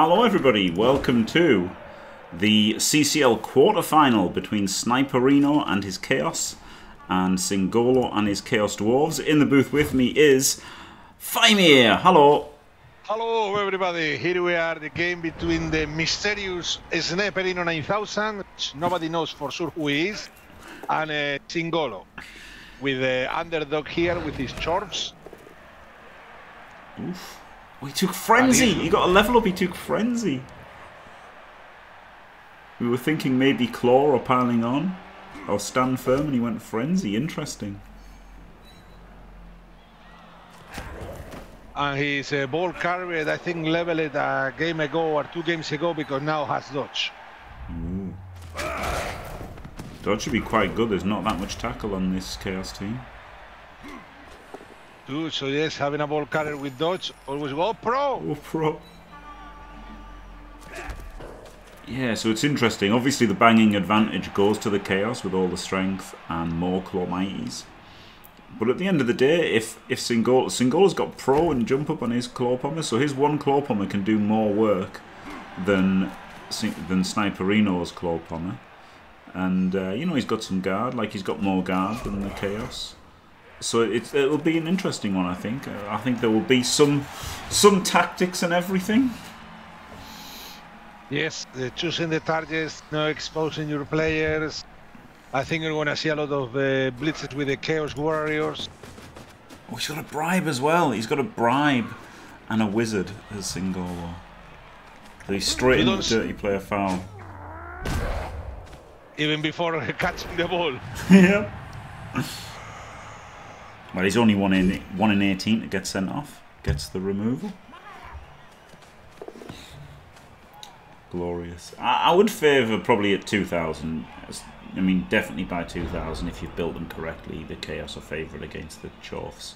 Hello, everybody. Welcome to the CCL quarterfinal between Sniperino and his Chaos and Singollo and his Chaos Dwarves. In the booth with me is Faemir. Hello. Hello, everybody. Here we are, the game between the mysterious Sniperino 9000, which nobody knows for sure who he is, and uh, Singollo, with the underdog here with his Chorfs. Oof. Oh, he took Frenzy. He got a level up. He took Frenzy. We were thinking maybe Claw or piling on. Or stand firm and he went Frenzy. Interesting. And his uh, ball carrier, I think, leveled it a game ago or two games ago because now has dodge. Ooh. Dodge should be quite good. There's not that much tackle on this Chaos team. Dude, so yes, having a ball carrier with dodge, always go pro. Oh, pro. Yeah, so it's interesting. Obviously, the banging advantage goes to the Chaos with all the strength and more Claw Mighties. But at the end of the day, if if Singol Singollo's got pro and jump up on his Claw Pommer, so his one Claw Pommer can do more work than than Sniperino's Claw Pommer. And, uh, you know, he's got some guard, like he's got more guard than the Chaos so it, it'll be an interesting one, I think. Uh, I think there will be some some tactics and everything. Yes, the choosing the targets, no exposing your players. I think you're going to see a lot of uh, blitzes with the Chaos Warriors. Oh, he's got a bribe as well. He's got a bribe and a wizard as single. So he's straight into dirty player foul. Even before catching the ball. yeah. Well, he's only one in one in eighteen to get sent off. Gets the removal. Glorious. I, I would favour probably at two thousand. I mean, definitely by two thousand if you've built them correctly. The chaos are favourite against the Chorfs.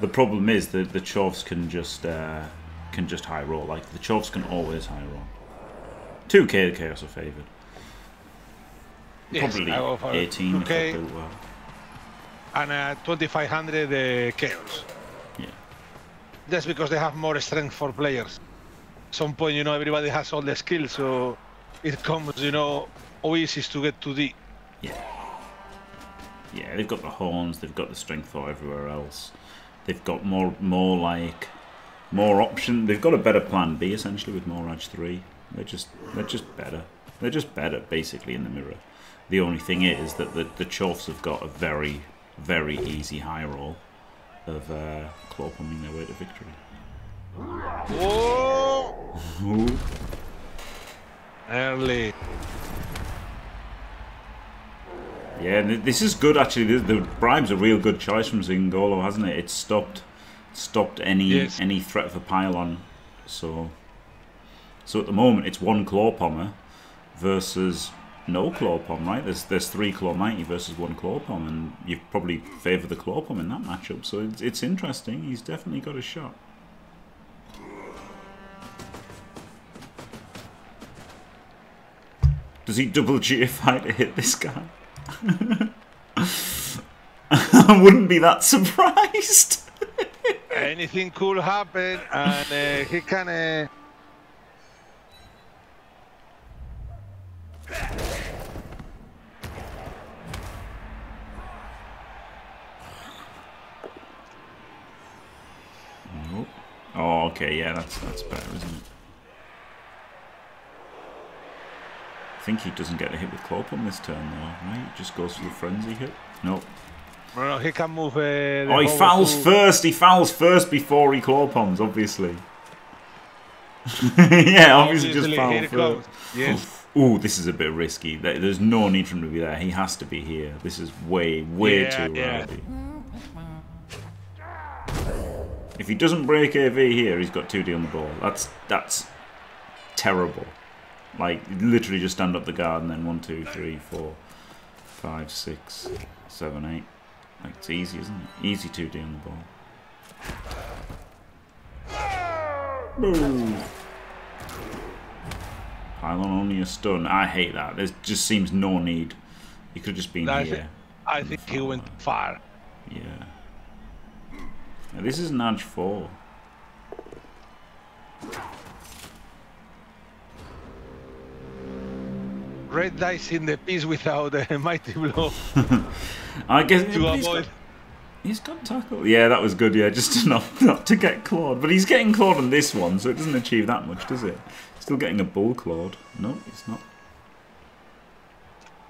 The problem is that the Chorfs can just uh, can just high roll. Like the Chorfs can always high roll. Two K the chaos are favoured. Yes, probably eighteen okay. if built well and a 2500 uh, chaos. Yeah. That's because they have more strength for players. some point, you know, everybody has all the skills, so it comes, you know, easy to get to D. Yeah. Yeah, they've got the horns, they've got the strength for everywhere else. They've got more, more like, more option. They've got a better plan B essentially with more Edge three. They're just, they're just better. They're just better basically in the mirror. The only thing is that the the Chorfs have got a very very easy high roll of uh, claw pumming their way to victory. Whoa! Early. Yeah, this is good actually. The, the bribe's a real good choice from Singollo, hasn't it? It's stopped stopped any yes. any threat of a pile on. So so at the moment it's one claw pommer versus no claw pom, right? There's there's three claw mighty versus one claw pom, and you probably favour the claw pom in that matchup. So it's, it's interesting. He's definitely got a shot. Does he double GFI to hit this guy? I wouldn't be that surprised. Anything could happen, and uh, he can. Uh Oh, okay, yeah, that's that's better, isn't it? I think he doesn't get a hit with Claw on this turn, though, right? He just goes for the Frenzy hit. Nope. No, no, he can move. Uh, oh, he fouls to... first. He fouls first before he clawpoms, obviously. yeah, obviously, obviously just foul first. Yes. Ooh, this is a bit risky. There's no need for him to be there. He has to be here. This is way, way yeah, too yeah. early. If he doesn't break AV here, he's got 2D on the ball. That's that's terrible. Like, literally just stand up the guard and then 1, 2, 3, 4, 5, 6, 7, 8. Like, it's easy, isn't it? Easy 2D on the ball. Boom. Pile on only a stun. I hate that. There just seems no need. He could have just been here. Think, I think he went far. Yeah. Now this is nudge 4. Red dice in the piece without a mighty blow. I guess to avoid. He's got, he's got tackle. Yeah, that was good. Yeah, just enough not to get clawed. But he's getting clawed on this one, so it doesn't achieve that much, does it? Still getting a ball clawed. No, it's not.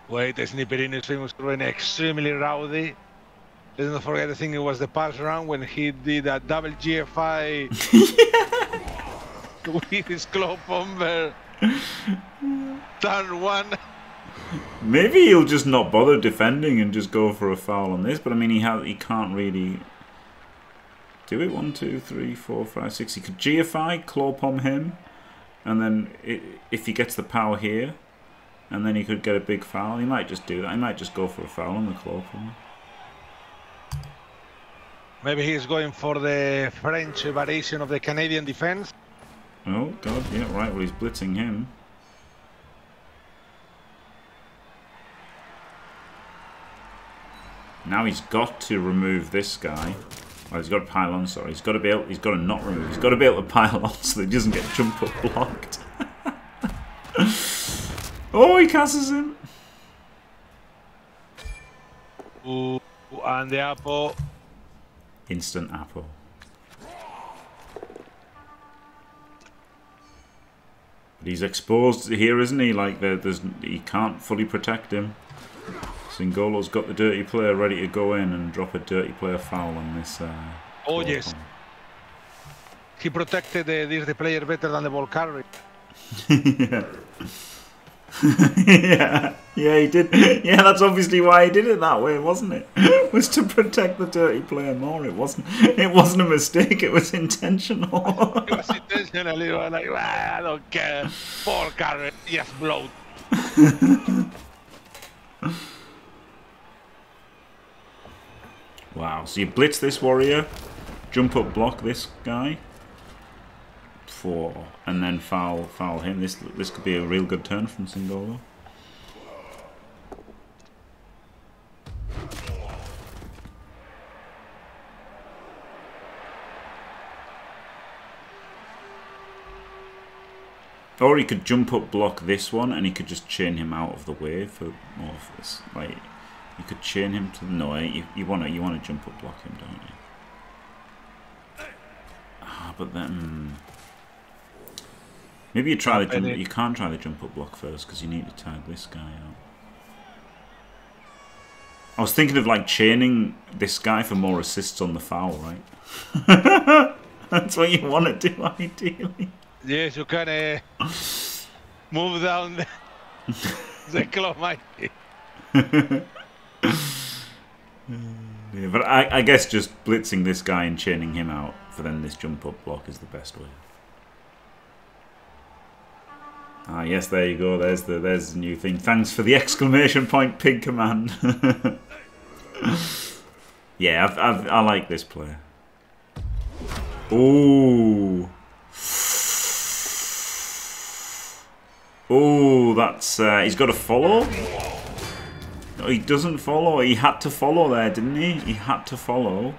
Wait, Sniperino is famous who's an extremely rowdy Let's not forget, I think it was the past round when he did a double GFI with his claw bomber. Turn one. Maybe he'll just not bother defending and just go for a foul on this. But I mean, he has he can't really do it. One, two, three, four, five, six. He could GFI, claw palm him, and then i if he gets the power here, and then he could get a big foul. He might just do that. He might just go for a foul on the claw palm. Maybe he's going for the French variation of the Canadian defense. Oh god, yeah, right. Well, he's blitzing him. Now he's got to remove this guy. Well, he's got to pile on. Sorry, he's got to be able. He's got to not remove. He's got to be able to pile on so that he doesn't get jump up blocked. oh, he casses him. Ooh, and the apo. Instant apo. But he's exposed here, isn't he? Like there, there's he can't fully protect him. Singollo's got the dirty player ready to go in and drop a dirty player foul on this. Uh, Oh, yes. He protected the, this the player better than the ball carrier. yeah. yeah, yeah, he did. Yeah, that's obviously why he did it that way, wasn't it? was to protect the dirty player more. It wasn't. It wasn't a mistake. It was intentional. It was intentionally like, "Ah, I don't care. Ball carrier, yes, blow. wow. So you blitz this warrior, jump up, block this guy, four, and then foul, foul him. This this could be a real good turn from Singollo. Or he could jump up block this one and he could just chain him out of the way for more of this. Like you could chain him to the no, you, you wanna you wanna jump up block him, don't you? Ah, but then. Maybe you try the jump. You can't try the jump up block first because you need to tag this guy out. I was thinking of like chaining this guy for more assists on the foul, right? That's what you want to do, ideally. Yes, you can uh, move down the, the claw mighty. Yeah, but I, I guess just blitzing this guy and chaining him out for then this jump up block is the best way. Ah, yes, there you go. There's the there's the new thing. Thanks for the exclamation point, pig command. yeah, I've, I've, I like this player. Ooh. Ooh, that's uh, he's got a follow. No, he doesn't follow. He had to follow there, didn't he? He had to follow.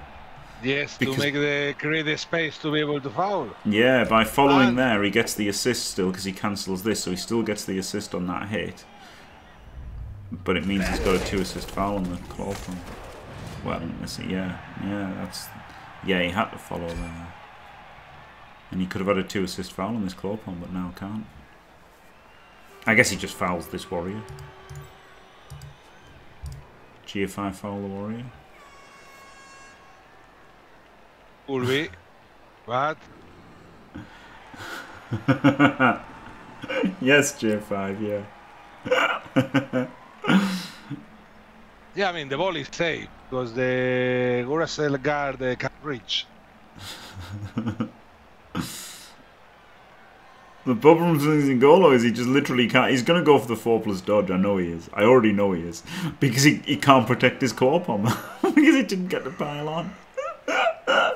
Yes, Because- to make the create the space to be able to foul. Yeah, by following And- there, he gets the assist still because he cancels this, so he still gets the assist on that hit. But it means he's got a two assist foul on the claw from. Well, see. Yeah, yeah, that's. Yeah, he had to follow there. And he could have had a two assist foul on this claw palm, but now can't. I guess he just fouls this warrior. GFI foul the warrior. Be. But yes, J5, yeah. yeah, I mean the ball is safe because the Guracel guard uh, can reach. The problem with Singollo is he just literally can't. He's going to go for the 4 plus dodge. I know he is. I already know he is. Because he, he can't protect his claw palm. because he didn't get the pile on.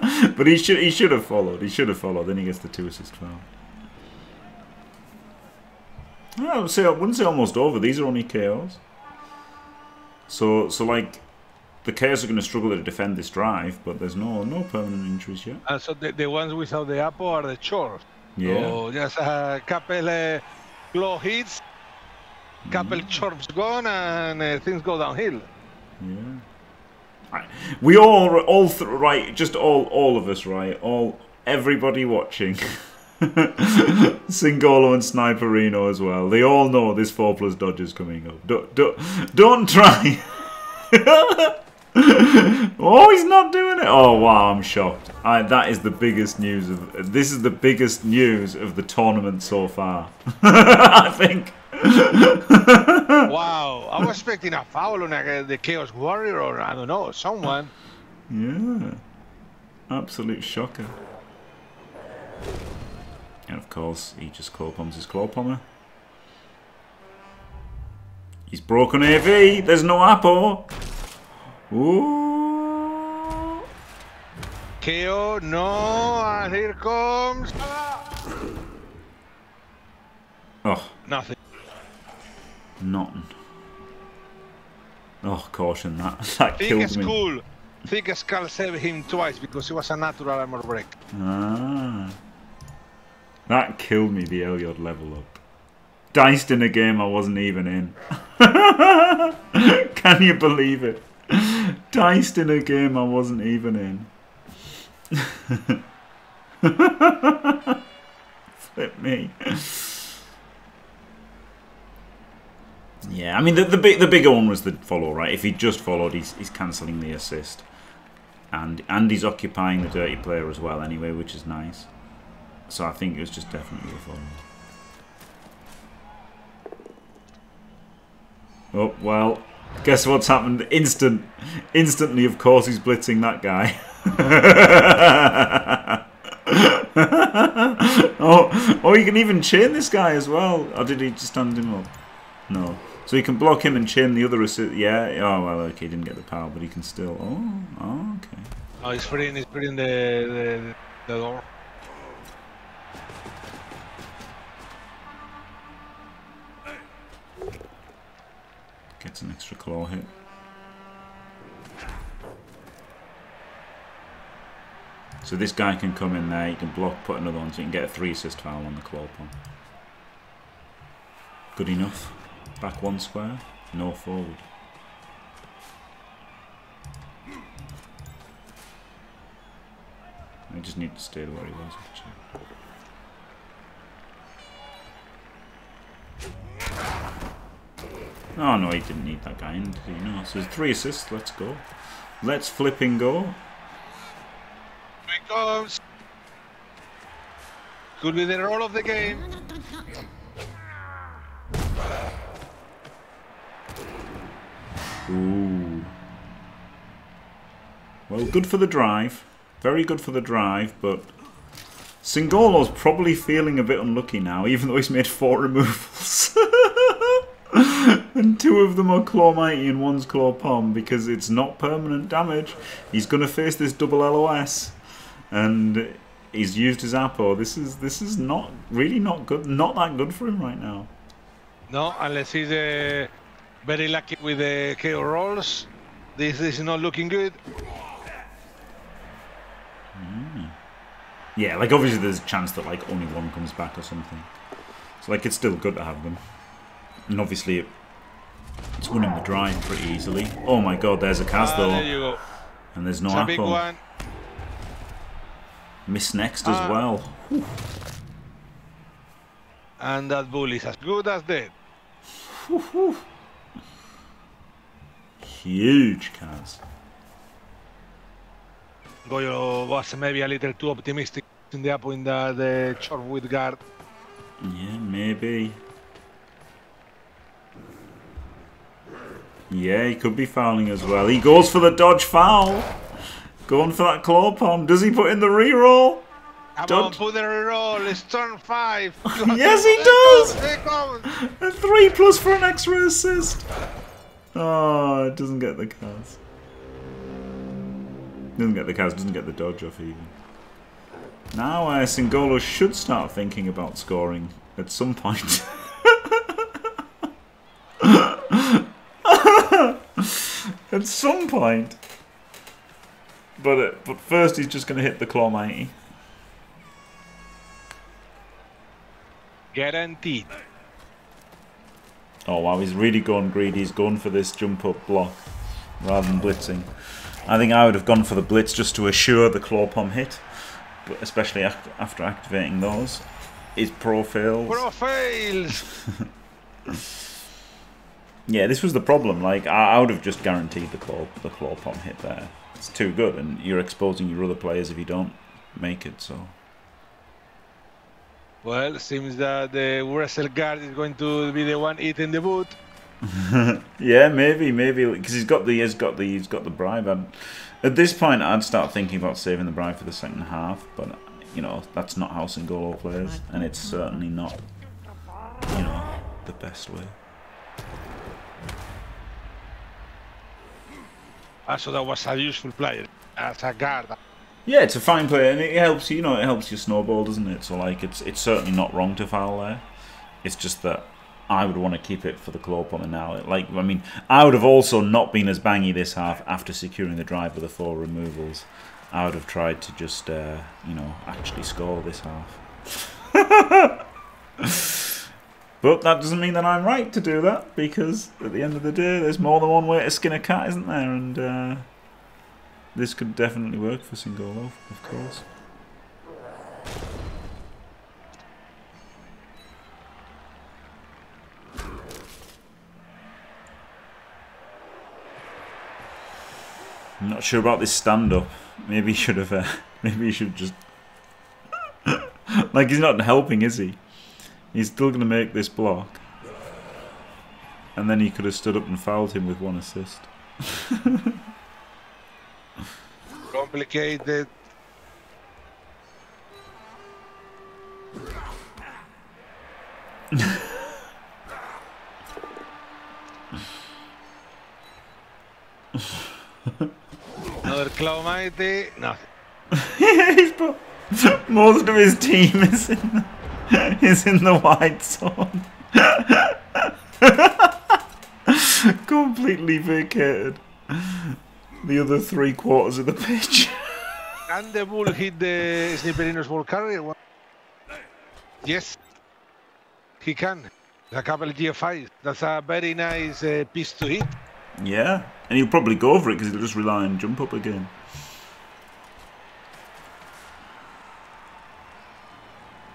but he should he should have followed. He should have followed. Then he gets the 2 assist foul. I would say I wouldn't say almost over. These are only KOs. So so like the Chaos are going to struggle to defend this drive, but there's no no permanent injuries yet. And so the, the ones without the apo are the chores. Yeah. So just a couple uh, claw hits couple Chorfs gone and uh, things go downhill. Yeah. Right. We all, all right, just all, all of us, right, all, everybody watching, Singollo and Sniperino as well. They all know this four plus dodge is coming up. Don't, don't, don't try. oh, he's not doing it. Oh wow, I'm shocked. I, that is the biggest news of. This is the biggest news of the tournament so far. I think. Wow, I was expecting a foul on uh, the Chaos Warrior or I don't know, someone. Yeah. Absolute shocker. And of course, he just claw pumps his claw pommer. He's broken AV. There's no Apo. Ooh. KO, no, and here comes. Oh, Nothing. Nothing. Oh, caution that. That Thick killed me. Skull. Thick Skull saved him twice because it was a natural armor break. Ah. That killed me, the Elyod level up. Diced in a game I wasn't even in. Can you believe it? Diced in a game I wasn't even in. Flip me. Yeah, I mean the the big the bigger one was the follow, right? If he just followed, he's he's cancelling the assist, and and he's occupying the dirty player as well, anyway, which is nice. So I think it was just definitely a follow. Oh well, guess what's happened? Instant, instantly, of course, he's blitzing that guy. oh, oh, you can even chain this guy as well. Or did he just stand him up? No. So you can block him and chain the other assist. Yeah. Oh well, okay, he didn't get the power, but he can still. Oh, oh okay. Oh, he's putting. he's freeing the, the, the door. Gets an extra claw hit. So this guy can come in there, he can block, put another one, so you can get a 3 assist foul on the claw pump. Good enough. Back one square, no forward. I just need to stay where he was actually. Oh no, he didn't need that guy in, did he? No. So three assists, let's go. Let's flipping go. He comes. Could be the role of the game. Ooh. Well, good for the drive. Very good for the drive, but Singollo's probably feeling a bit unlucky now, even though he's made four removals. and two of them are Claw Mighty and one's Claw Palm because it's not permanent damage. He's going to face this double LOS. And he's used his Apo. This is this is not really not good. Not that good for him right now. No, unless he's uh, very lucky with the KO rolls. This, this is not looking good. Yeah, like obviously there's a chance that like only one comes back or something. So like it's still good to have them. And obviously it, it's winning the drive pretty easily. Oh my god, there's a cas Ah, there you go. And there's no It's Apo. Miss next as Ah. well. And that bull is as good as dead. Huge cas. Goyo was maybe a little too optimistic in the up in the, the short with guard. Yeah, maybe. Yeah, he could be fouling as well. He goes for the dodge foul. Going for that claw palm. Does he put in the reroll? Come Don't- on, put the roll. It's turn five. Yes, he does. comes, there comes. A three plus for an extra assist. Oh, it doesn't get the cas. Doesn't get the cas, doesn't get the dodge off even. Now uh, Singolo should start thinking about scoring at some point. at some point. But uh, but first he's just going to hit the Claw Mighty. Guaranteed. Oh wow, he's really gone greedy. He's gone for this jump up block rather than blitzing. I think I would have gone for the blitz just to assure the claw palm hit, but especially after activating those. His pro fails. Pro fails. yeah, this was the problem. Like I, would have just guaranteed the claw the claw palm hit there. It's too good, and you're exposing your other players if you don't make it. So. Well, seems that the wrestle guard is going to be the one eating the boot. yeah, maybe, maybe because he's got the he's got the he's got the bribe. And at this point, I'd start thinking about saving the bribe for the second half, but you know that's not how Singollo plays, and it's certainly not you know the best way. Ah, so that was a useful player as a guard. Yeah, it's a fine play, and it helps you know it helps your snowball, doesn't it? So like, it's it's certainly not wrong to foul there. It's just that I would want to keep it for the claw punter now. Like, I mean, I would have also not been as bangy this half after securing the drive with the four removals. I would have tried to just, uh, you know, actually score this half. but that doesn't mean that I'm right to do that, because at the end of the day, there's more than one way to skin a cat, isn't there? And uh, this could definitely work for Singollo, of course. I'm not sure about this stand-up. Maybe he should have. Uh, maybe he should just. like he's not helping, is he? He's still going to make this block, and then he could have stood up and fouled him with one assist. complicated. Another Claw Mighty, nothing. Most of his team is in the, is in the white zone. Completely vacated the other three quarters of the pitch. and the ball hit the Sniperinos ball carrier? Yes, he can. A couple of GFIs. That's a very nice uh, piece to hit. Yeah, and he'll probably go over it because he'll just rely on jump up again.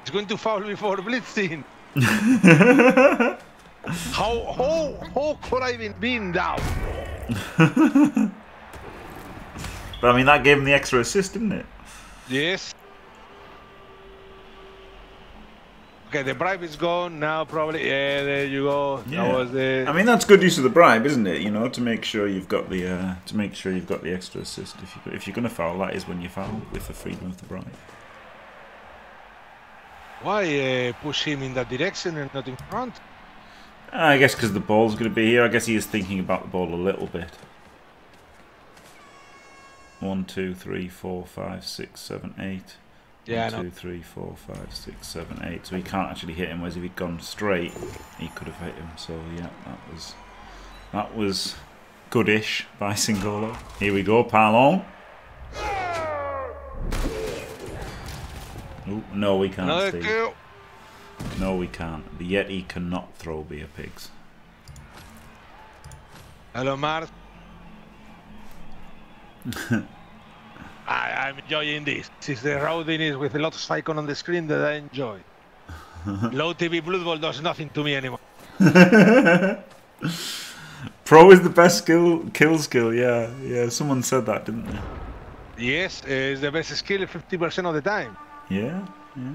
He's going to foul before blitzing. how, how, how could I have been down? But I mean, that gave him the extra assist, didn't it? Yes. Okay, the bribe is gone now. Probably, yeah. There you go. Yeah. That was the... I mean, that's good use of the bribe, isn't it? You know, to make sure you've got the uh, to make sure you've got the extra assist. If you if you're going to foul, that is when you foul with the freedom of the bribe. Why uh, push him in that direction and not in front? I guess because the ball's going to be here. I guess he is thinking about the ball a little bit. One, two, three, four, five, six, seven, eight. Yeah, One, two, three, four, five, six, seven, eight. So he can't actually hit him. Whereas if he'd gone straight, he could have hit him. So yeah, that was that was goodish by Singollo. Here we go, Palon. Ooh, no, we can't. See. kill. No, we can't. The Yeti cannot throw beer pigs. Hello, Mars. I, am enjoying this. This is the rowdiness with a lot of icon on the screen that I enjoy. Low TV Blood Bowl does nothing to me anymore. Pro is the best skill, kill skill. Yeah, yeah. Someone said that, didn't they? Yes, it's the best skill 50% of the time. Yeah, yeah.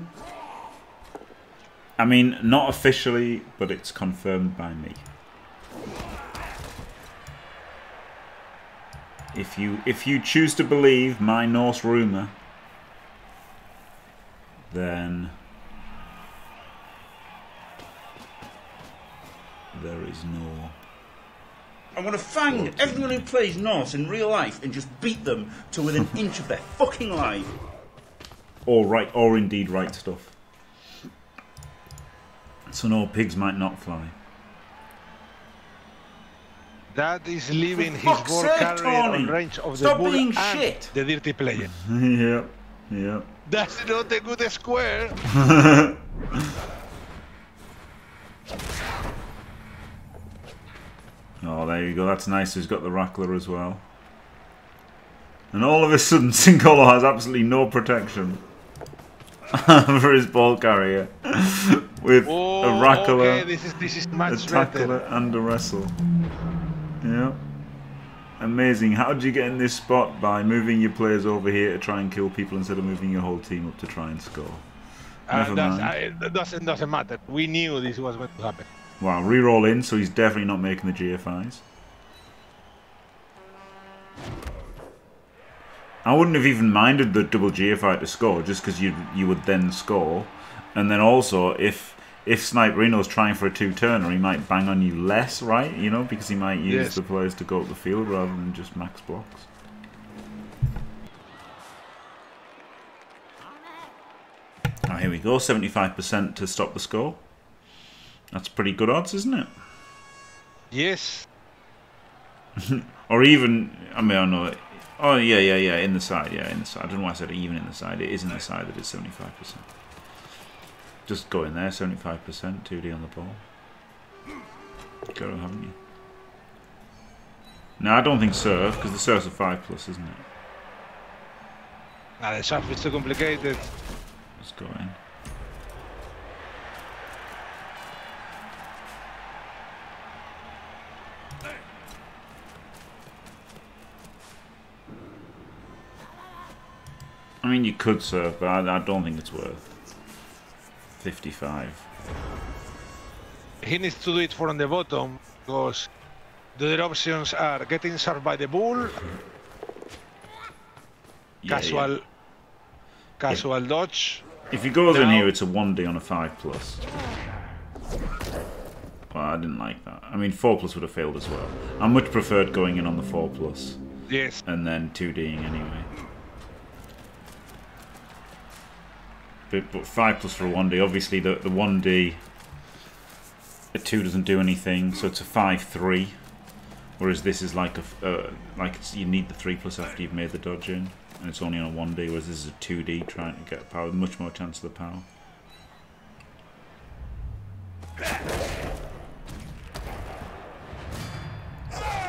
I mean, not officially, but it's confirmed by me. If you if you choose to believe my Norse rumor, then there is no. I'm gonna fang everyone who plays Norse in real life and just beat them to within an inch of their fucking life. Or right, or indeed right stuff. So no, pigs might not fly. That is leaving his ball carrier on range of Stop the bull being and shit. the dirty player. yep, yep. That's not a good square. Oh, there you go. That's nice. He's got the Rackler as well. And all of a sudden, Singollo has absolutely no protection for his ball carrier. With Oh, a Rackler, okay, this is this is a much tackler, better. and a wrestle. Yeah. Amazing. How did you get in this spot? By moving your players over here to try and kill people instead of moving your whole team up to try and score. Never Uh, mind. I, that doesn't doesn't matter. We knew this was going to happen. Wow, re-roll in, so he's definitely not making the GFIs. I wouldn't have even minded the double GFI to score, just because you you would then score, and then also if if Sniperino's trying for a two turner, he might bang on you less, right? You know, because he might use Yes. the players to go up the field rather than just max blocks. Oh, here we go, seventy-five percent to stop the score. That's pretty good odds, isn't it? Yes. Or even, I mean, I know. Oh, yeah, yeah, yeah, in the side, yeah, in the side. I don't know why I said even in the side. It is in the side that it's 75%. Just go in there, 75%, 2D on the ball. Got it, haven't you? No, I don't think serve, because the serve's a 5 plus, isn't it? Nah, the shaft is too complicated. Let's go in. I mean, you could serve, but I, I don't think it's worth 55. He needs to do it from the bottom because the other options are getting served by the bull, Yeah, casual, yeah. casual dodge. If he goes in here, it's a 1D on a 5 plus. Well, I didn't like that. I mean, 4 plus would have failed as well. I much preferred going in on the 4 plus Yes. and then 2Ding anyway. But, but 5 plus for a 1D, obviously the, the 1D, a 2 doesn't do anything, so it's a 5-3. Whereas this is like a, uh, like it's, you need the 3 plus after you've made the dodge in. And it's only on a 1D, whereas this is a 2D trying to get power, much more chance of the power.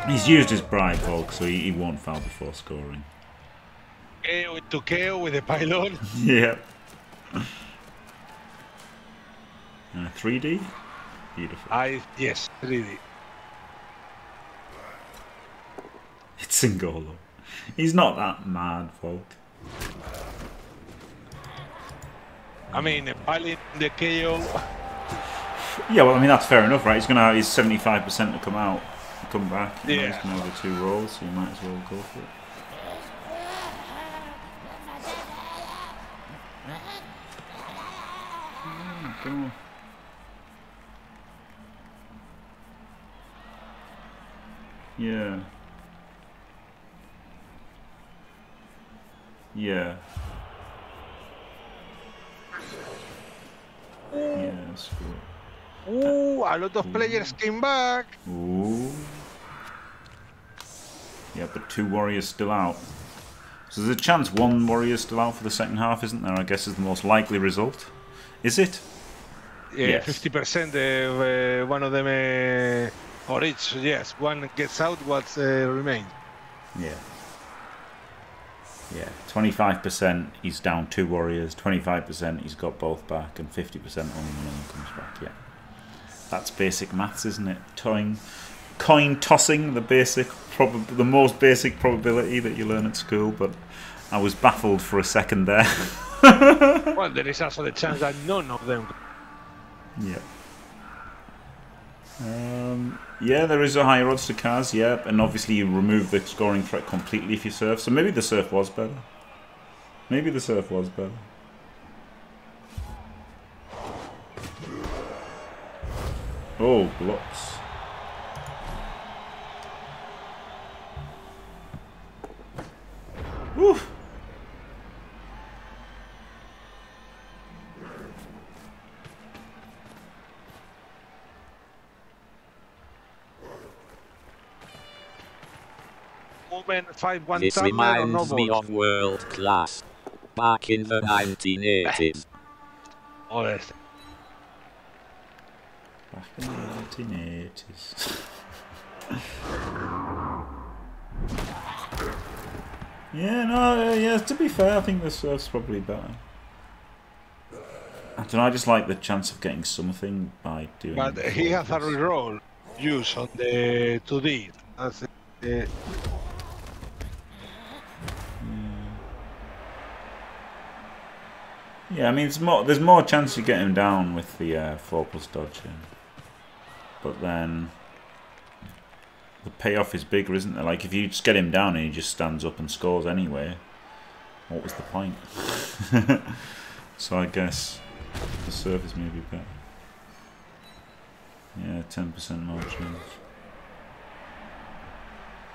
He's used his bribe bulk, so he, he won't foul before scoring. KO to KO with the pile on. Yeah. Uh, 3D? Beautiful. I yes, really. It's Singollo. He's not that mad, folk. I mean, piling the KO. Yeah, well, I mean, that's fair enough, right? He's going to have his 75% to come out, come back. You know, Yeah. he's going to have the two rolls, so you might as well go for it. Yeah. Yeah. Yeah, that's good. Ooh, a lot of players came back. Ooh. Yeah, but two warriors still out. So there's a chance one warrior's still out for the second half, isn't there? I guess is the most likely result. Is it? Yeah, Yes. fifty percent of uh, one of them, uh, or each. Yes, one gets out, what uh, remains. Yeah. Yeah. Twenty-five percent he's down two warriors. Twenty-five percent he's got both back, and fifty percent only one of them comes back. Yeah. That's basic maths, isn't it? Toying, coin tossing, the basic, prob- the most basic probability that you learn at school. But I was baffled for a second there. well, there is also the chance that none of them. Yeah. Um, yeah, there is a higher odds to cas, yeah, and obviously you remove the scoring threat completely if you surf, so maybe the surf was better. Maybe the surf was better. Oh, blocks. Woo! Movement five one This turner or no reminds me of world class. Back in the 1980s. Honest. Back in the 1980s. Yeah, no, uh, yeah. To be fair, I think this surf's probably better. I don't know. I just like the chance of getting something by doing. But he has a before. reroll use on the 2D. That's it. Uh, Yeah, I mean, it's more. There's more chance you get him down with the uh, four plus dodge, yeah. but then the payoff is bigger, isn't there? Like if you just get him down and he just stands up and scores anyway, what was the point? so I guess the surface may be better. Yeah, ten percent more chance,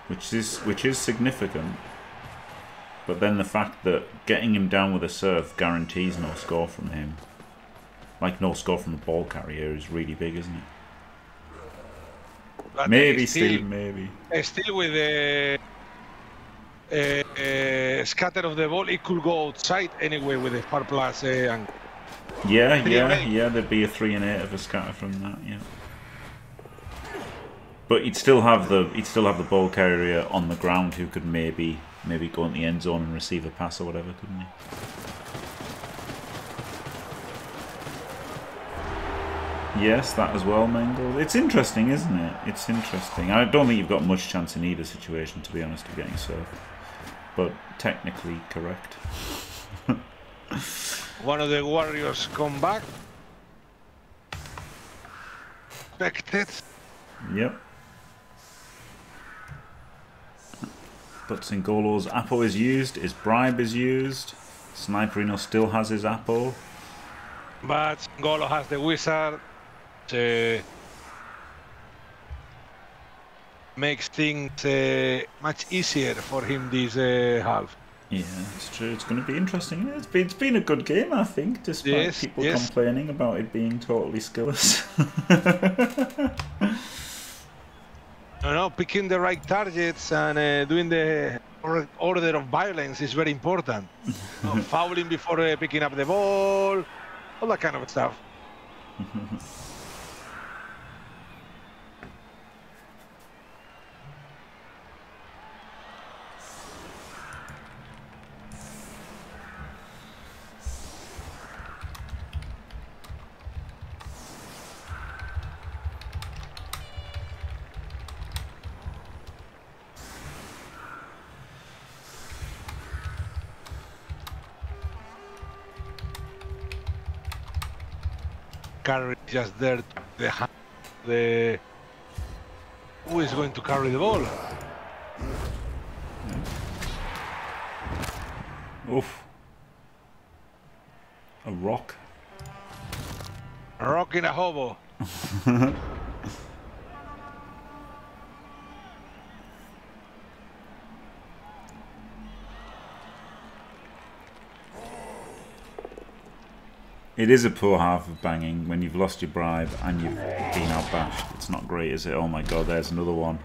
which is which is significant. But then the fact that getting him down with a serve guarantees no score from him, like no score from the ball carrier, is really big, isn't it? but Maybe, still, Steve, maybe. uh, still with the uh, uh, scatter of the ball, it could go outside anyway with the far plus uh, and Yeah, Three yeah, yeah. There'd be a three and eight of a scatter from that. Yeah. But he'd still have the he'd still have the ball carrier on the ground who could maybe maybe go in the end zone and receive a pass or whatever, couldn't he? Yes, that as well, Mengel. It's interesting, isn't it? It's interesting. I don't think you've got much chance in either situation, to be honest, of getting served. But technically correct. one of the warriors come back. Expected. Yep. But Singollo's Apo is used, his bribe is used. Sniperino still has his Apo. But Golo has the wizard. Uh, makes things uh, much easier for him this uh, half. Yeah, it's true. It's going to be interesting. It's been, it's been a good game, I think, despite Yes, people yes. complaining about it being totally skillless. You know, picking the right targets and uh, doing the order of violence is very important. Fouling before uh, picking up the ball, all that kind of stuff. Carry just there, to the hand, the who is going to carry the ball? Hmm. Oof. A rock. Rocking a hobo. It is a poor half of banging when you've lost your bribe and you've been outbashed. It's not great, is it? Oh my god, there's another one.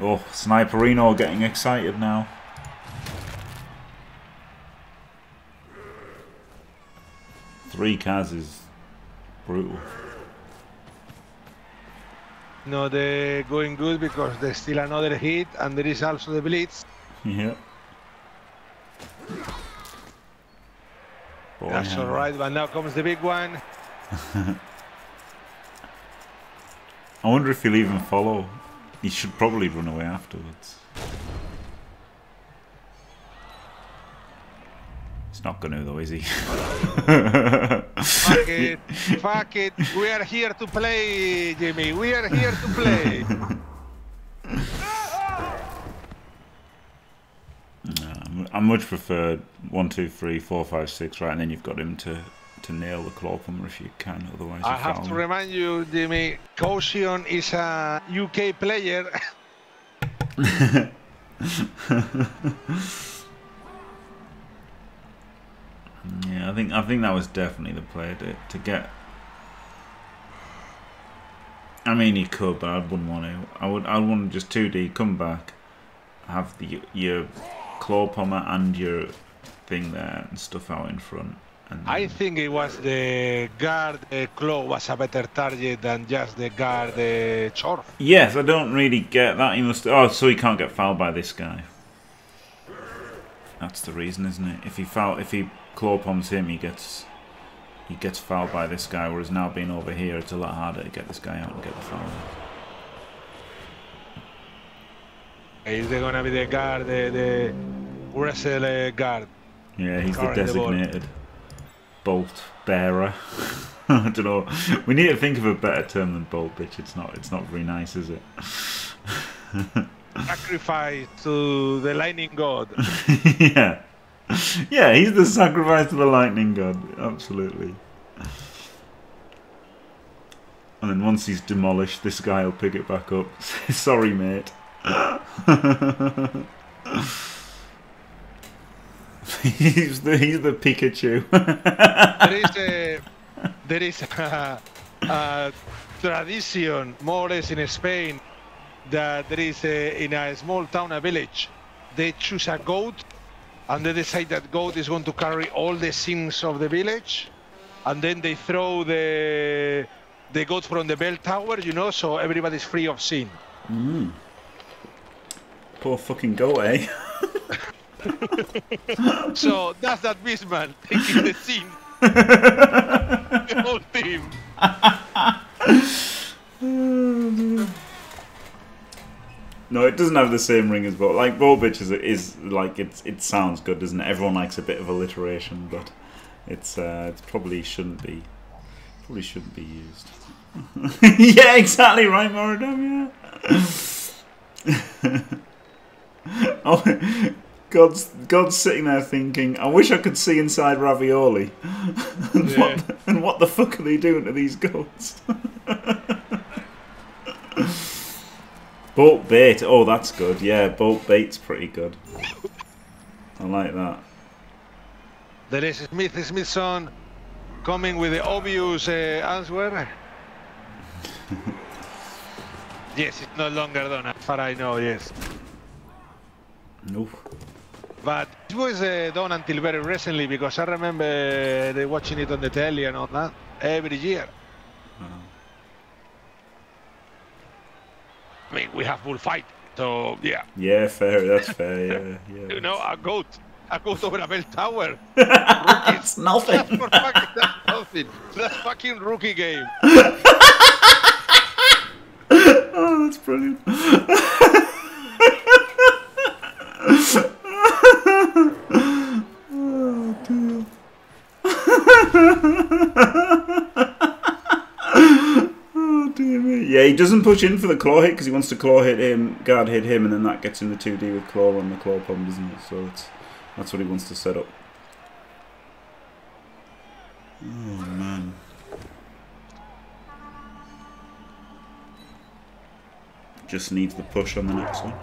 Oh, Sniperino getting excited now. Three cas is brutal. No, they're going good because there's still another hit and there is also the blitz. Yeah. That's all right, but now comes the big one. I wonder if he'll even follow. He should probably run away afterwards. He's not going to though, is he? Fuck it, fuck it. We are here to play, Jimmy. We are here to play. Um, I much prefer one, two, three, four, five, six, right, and then you've got him to to nail the claw pummer if you can. Otherwise, you I have to him. remind you, Jimmy, Caution is a UK player. Yeah, I think I think that was definitely the play to to get. I mean, he could, but I wouldn't want to. I would. I would want to just two D come back, have the your claw pommer and your thing there and stuff out in front, I think it was the guard uh, claw was a better target than just the guard uh, chorf. Yes, I don't really get that. He must. Oh, so he can't get fouled by this guy. That's the reason, isn't it? If he foul, if he claw palms him, he gets he gets fouled by this guy. Whereas now being over here, it's a lot harder to get this guy out and get the foul. Is they gonna be the guard, the, the wrestle uh, guard? Yeah, he's the Carrying the designated bolt bearer. I don't know. We need to think of a better term than bolt bitch. It's not. It's not very nice, is it? Sacrifice to the lightning god. yeah. Yeah, he's the sacrifice to the lightning god. Absolutely. And then once he's demolished, this guy will pick it back up. Sorry, mate. He's the he's the Pikachu. there is a there is a, a tradition more or less in Spain that there is a, in a small town a village they choose a goat and they decide that goat is going to carry all the sins of the village and then they throw the the goat from the bell tower you know so everybody's free of sin mm. Poor fucking goat, eh? so that's that beast man taking the sin the whole team No, it doesn't have the same ring as Bolt. Like Bolt Bitch is, is like it's it sounds good, doesn't it? Everyone likes a bit of alliteration, but it's uh, it probably shouldn't be probably shouldn't be used. yeah, exactly right, Moradam. Yeah. oh, God's God's sitting there thinking, I wish I could see inside ravioli. and, Yeah. what the, and what the fuck are they doing to these goats? Bolt bait. Oh, that's good. Yeah, bolt bait's pretty good. I like that. There is Smith Smithson coming with the obvious uh, answer. yes, it's no longer done, as far as I know, yes. Oof. But it was uh, done until very recently because I remember they watching it on the telly and all that every year. I mean, we have bullfight, so yeah, Yeah, fair. That's fair. Yeah, yeah. you know, a goat, a goat over a bell tower. It's nothing. That's, for fucking, that's nothing. That's fucking rookie game. Oh, that's brilliant. Oh, dear. oh. Yeah, he doesn't push in for the claw hit because he wants to claw hit him, guard hit him, and then that gets him the 2D with claw on the claw pump, doesn't it? So it's, that's what he wants to set up. Oh, man. Just needs the push on the next one.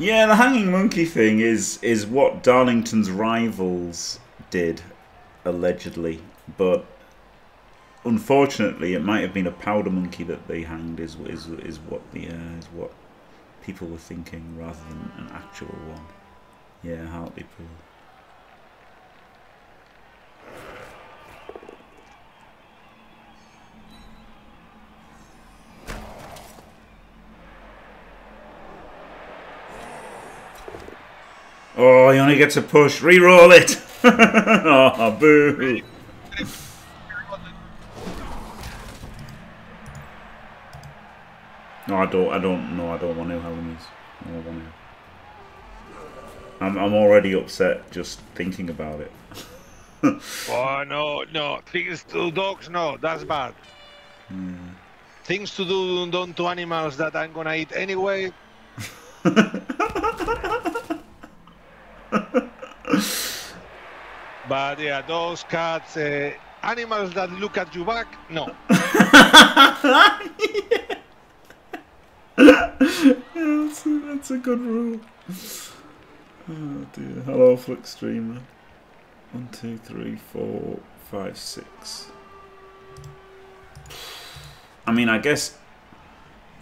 Yeah, the hanging monkey thing is is what Darlington's rivals did, allegedly, but unfortunately, it might have been a powder monkey that they hanged. Is is is what the uh, is what people were thinking rather than an actual one. Yeah, Hartlepool. Oh, he only gets a push. Reroll it. oh, boo. No, I don't. I don't. No, I don't want to. Helen is. I don't want to. I'm. I'm already upset just thinking about it. Oh no, no. Things to dogs, no, that's bad. Things to do done to animals that I'm gonna eat anyway. but yeah, those cats, uh, animals that look at you back, no. that's, a, that's a good rule. Oh dear. Hello, Flick Streamer. One, two, three, four, five, six. I mean, I guess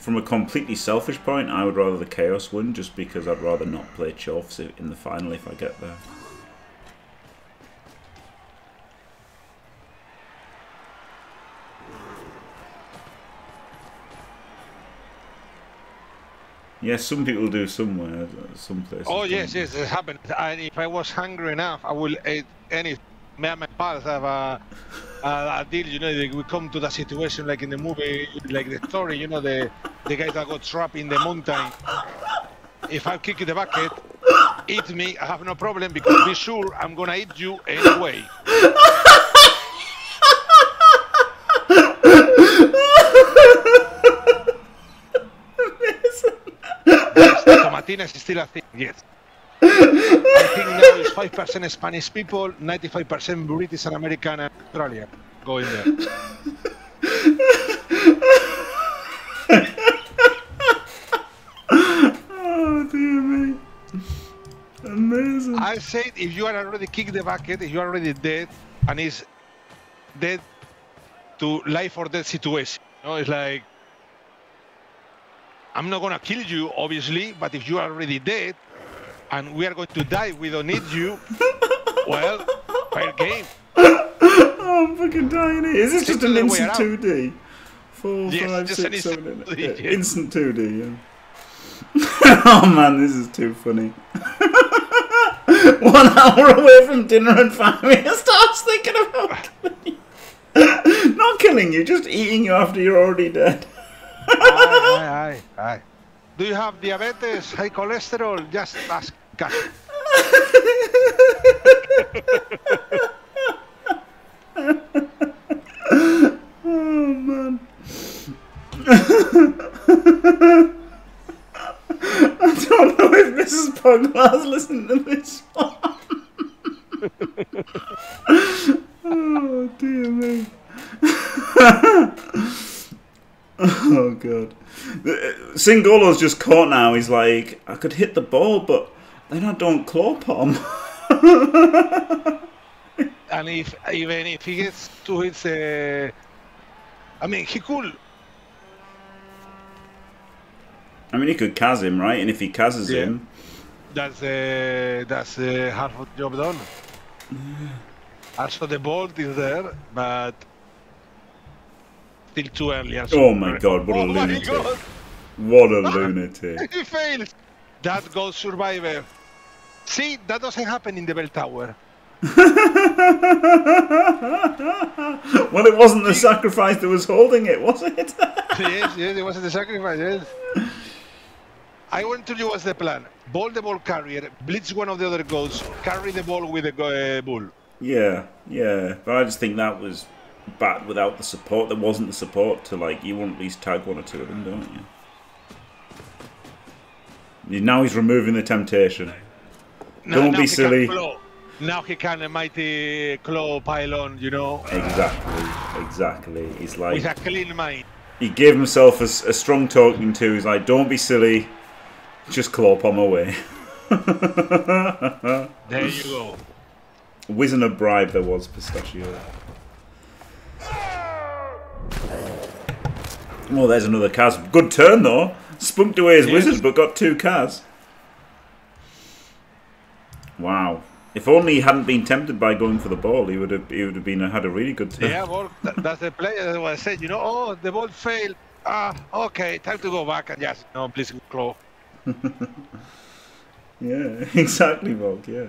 from a completely selfish point, I would rather the Chaos win just because I'd rather not play Chorfs in the final if I get there. Yes, some people do somewhere, uh, some places. Oh yes, yes, it happened. And if I was hungry enough, I will eat any. Me and my pals have a, a, a deal. You know, we come to the situation like in the movie, like the story. You know, the the guys that got trapped in the mountain. If I kick the bucket, eat me. I have no problem because be sure I'm gonna eat you anyway. Yes, tomatina is still a thing. Yes. I think now it's five percent Spanish people, ninety-five percent British and American and Australian going there. Oh dear me. Amazing. I said if you are already kicked the bucket, if you are already dead, and it's dead to life or death situation. You know, it's like I'm not gonna kill you, obviously, but if you are already dead and we are going to die, we don't need you. well, fair game. Oh, I'm fucking dying here. Is this just an instant 2D? Four, Yes, five, six, instant seven, 2D, eight. yeah. Instant 2D, yeah. oh man, this is too funny. One hour away from dinner and family, I starts thinking about killing you. Not killing you, just eating you after you're already dead. aye, aye, aye. Do you have diabetes, high cholesterol? Just ask. Oh man. I don't know if Mrs. Puglass listened to this one. oh dear me. oh god. Singollo's just caught now. He's like, I could hit the ball, but then I don't claw palm. And if even if he gets to his, uh, I mean, he could. I mean, he could cas him, right? And if he Kazes Yeah. him, That's uh, that's uh, half of the job done. Also, the bolt is there, but still too early. Oh so- my God, what a oh my lunatic. What a lunatic. he fails. That goes survivor. See, that doesn't happen in the bell tower. well, it wasn't the sacrifice that was holding it, was it? yes, yes, it wasn't the sacrifice. Yes. I went to tell you what's the plan. Ball the ball carrier, blitz one of the other goals, carry the ball with the uh, bull. yeah, yeah. But I just think that was bad without the support. There wasn't the support to, like, you want at least tag one or two of them, don't you? Now he's removing the temptation. Now- Don't be silly. Now he can a mighty claw pylon, you know, Exactly, exactly. He's like, with a clean mind. he gave himself a strong talking to. He's like, don't be silly, just claw palm away. There you go. Whizzing a bribe there was, Pistachio. Oh, there's another cas. Good turn though. Spunked away his Yes. wizard, but got two cas. Wow. If only he hadn't been tempted by going for the ball, he would have he would have been had a really good turn. Yeah, well, that's the play. That's what I said. You know, oh, the ball failed. Ah, okay, time to go back and just no, please claw. Yeah, exactly, Volk. Yeah.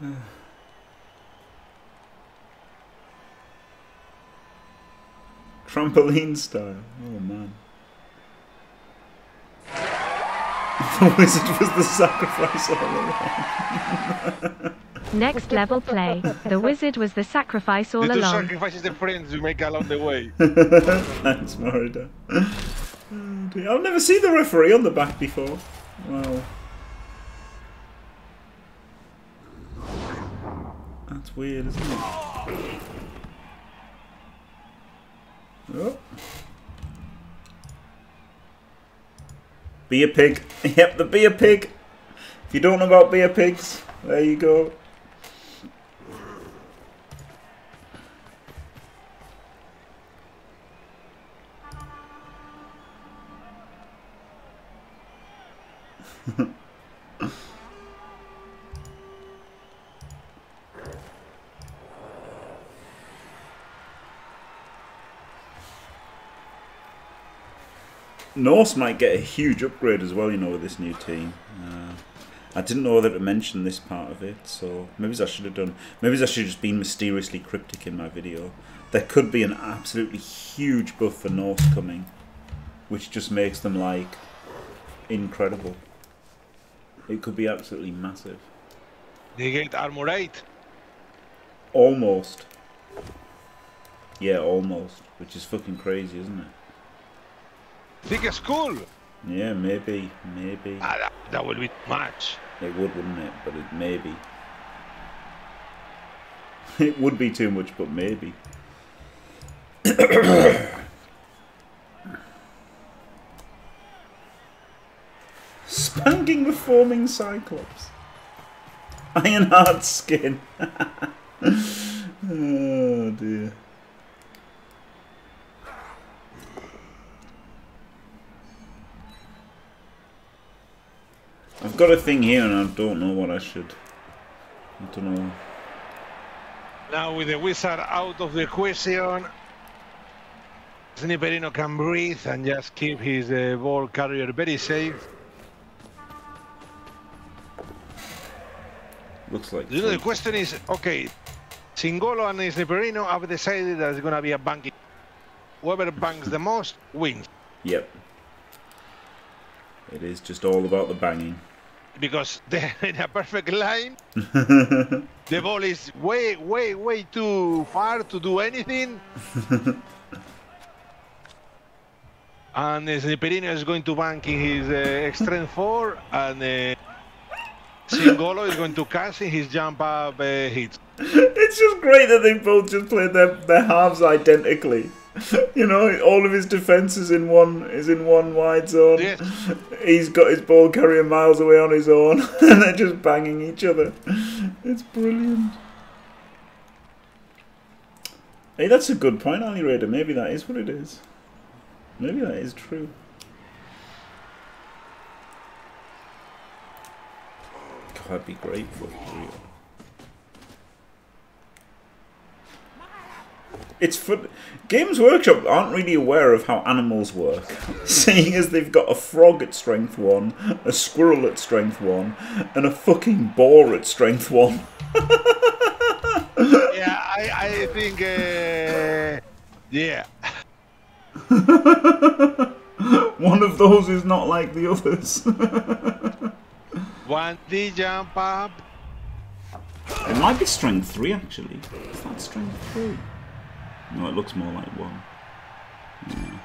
Trampoline style. Oh man. The wizard was the sacrifice all along. Next level play. The wizard was the sacrifice all the two along. sacrifices the friends you make along the way. Thanks, Morida. Oh. I've never seen the referee on the back before. Wow. That's weird, isn't it? Oh. Be a pig. Yep, the be a pig. If you don't know about beer pigs, there you go. Norse might get a huge upgrade as well, you know, with this new team. Uh, I didn't know whether to mention this part of it, so maybe I should have done. Maybe I should have just been mysteriously cryptic in my video. There could be an absolutely huge buff for Norse coming, which just makes them like incredible. It could be absolutely massive. They get armor 8. Almost. Yeah, almost. Which is fucking crazy, isn't it? Think it's cool. Yeah, maybe, maybe. Ah, that, that will be too much. It would, wouldn't it? But it maybe. It would be too much, but maybe. Spanking the forming Cyclops. Ironheart skin. oh dear. I've got a thing here and I don't know what I should. I don't know. Now with the wizard out of the equation, Sniperino can breathe and just keep his uh, ball carrier very safe. Looks like. You know, the question is, okay, Singollo and Sniperino have decided that it's going to be a banking. Whoever banks the most wins. Yep. It is just all about the banging. Because they're in a perfect line. the ball is way, way, way too far to do anything. and uh, Sniperino is going to bank in his uh, strength 4. And uh, Singollo is going to cash in his jump up uh, hits. It's just great that they both just played their, their halves identically. You know, all of his defense is in one is in one wide zone. Yes. He's got his ball carrier miles away on his own, and they're just banging each other. It's brilliant. Hey, that's a good point, Ali Raider. Maybe that is what it is. Maybe that is true. God, that'd be grateful for real. It's for Games Workshop aren't really aware of how animals work, seeing as they've got a frog at strength one, a squirrel at strength one, and a fucking boar at strength one. yeah, I, I think, uh, yeah. One of those is not like the others. One D jump up. it might be strength three actually. Is that strength three? No, it looks more like one. Yeah.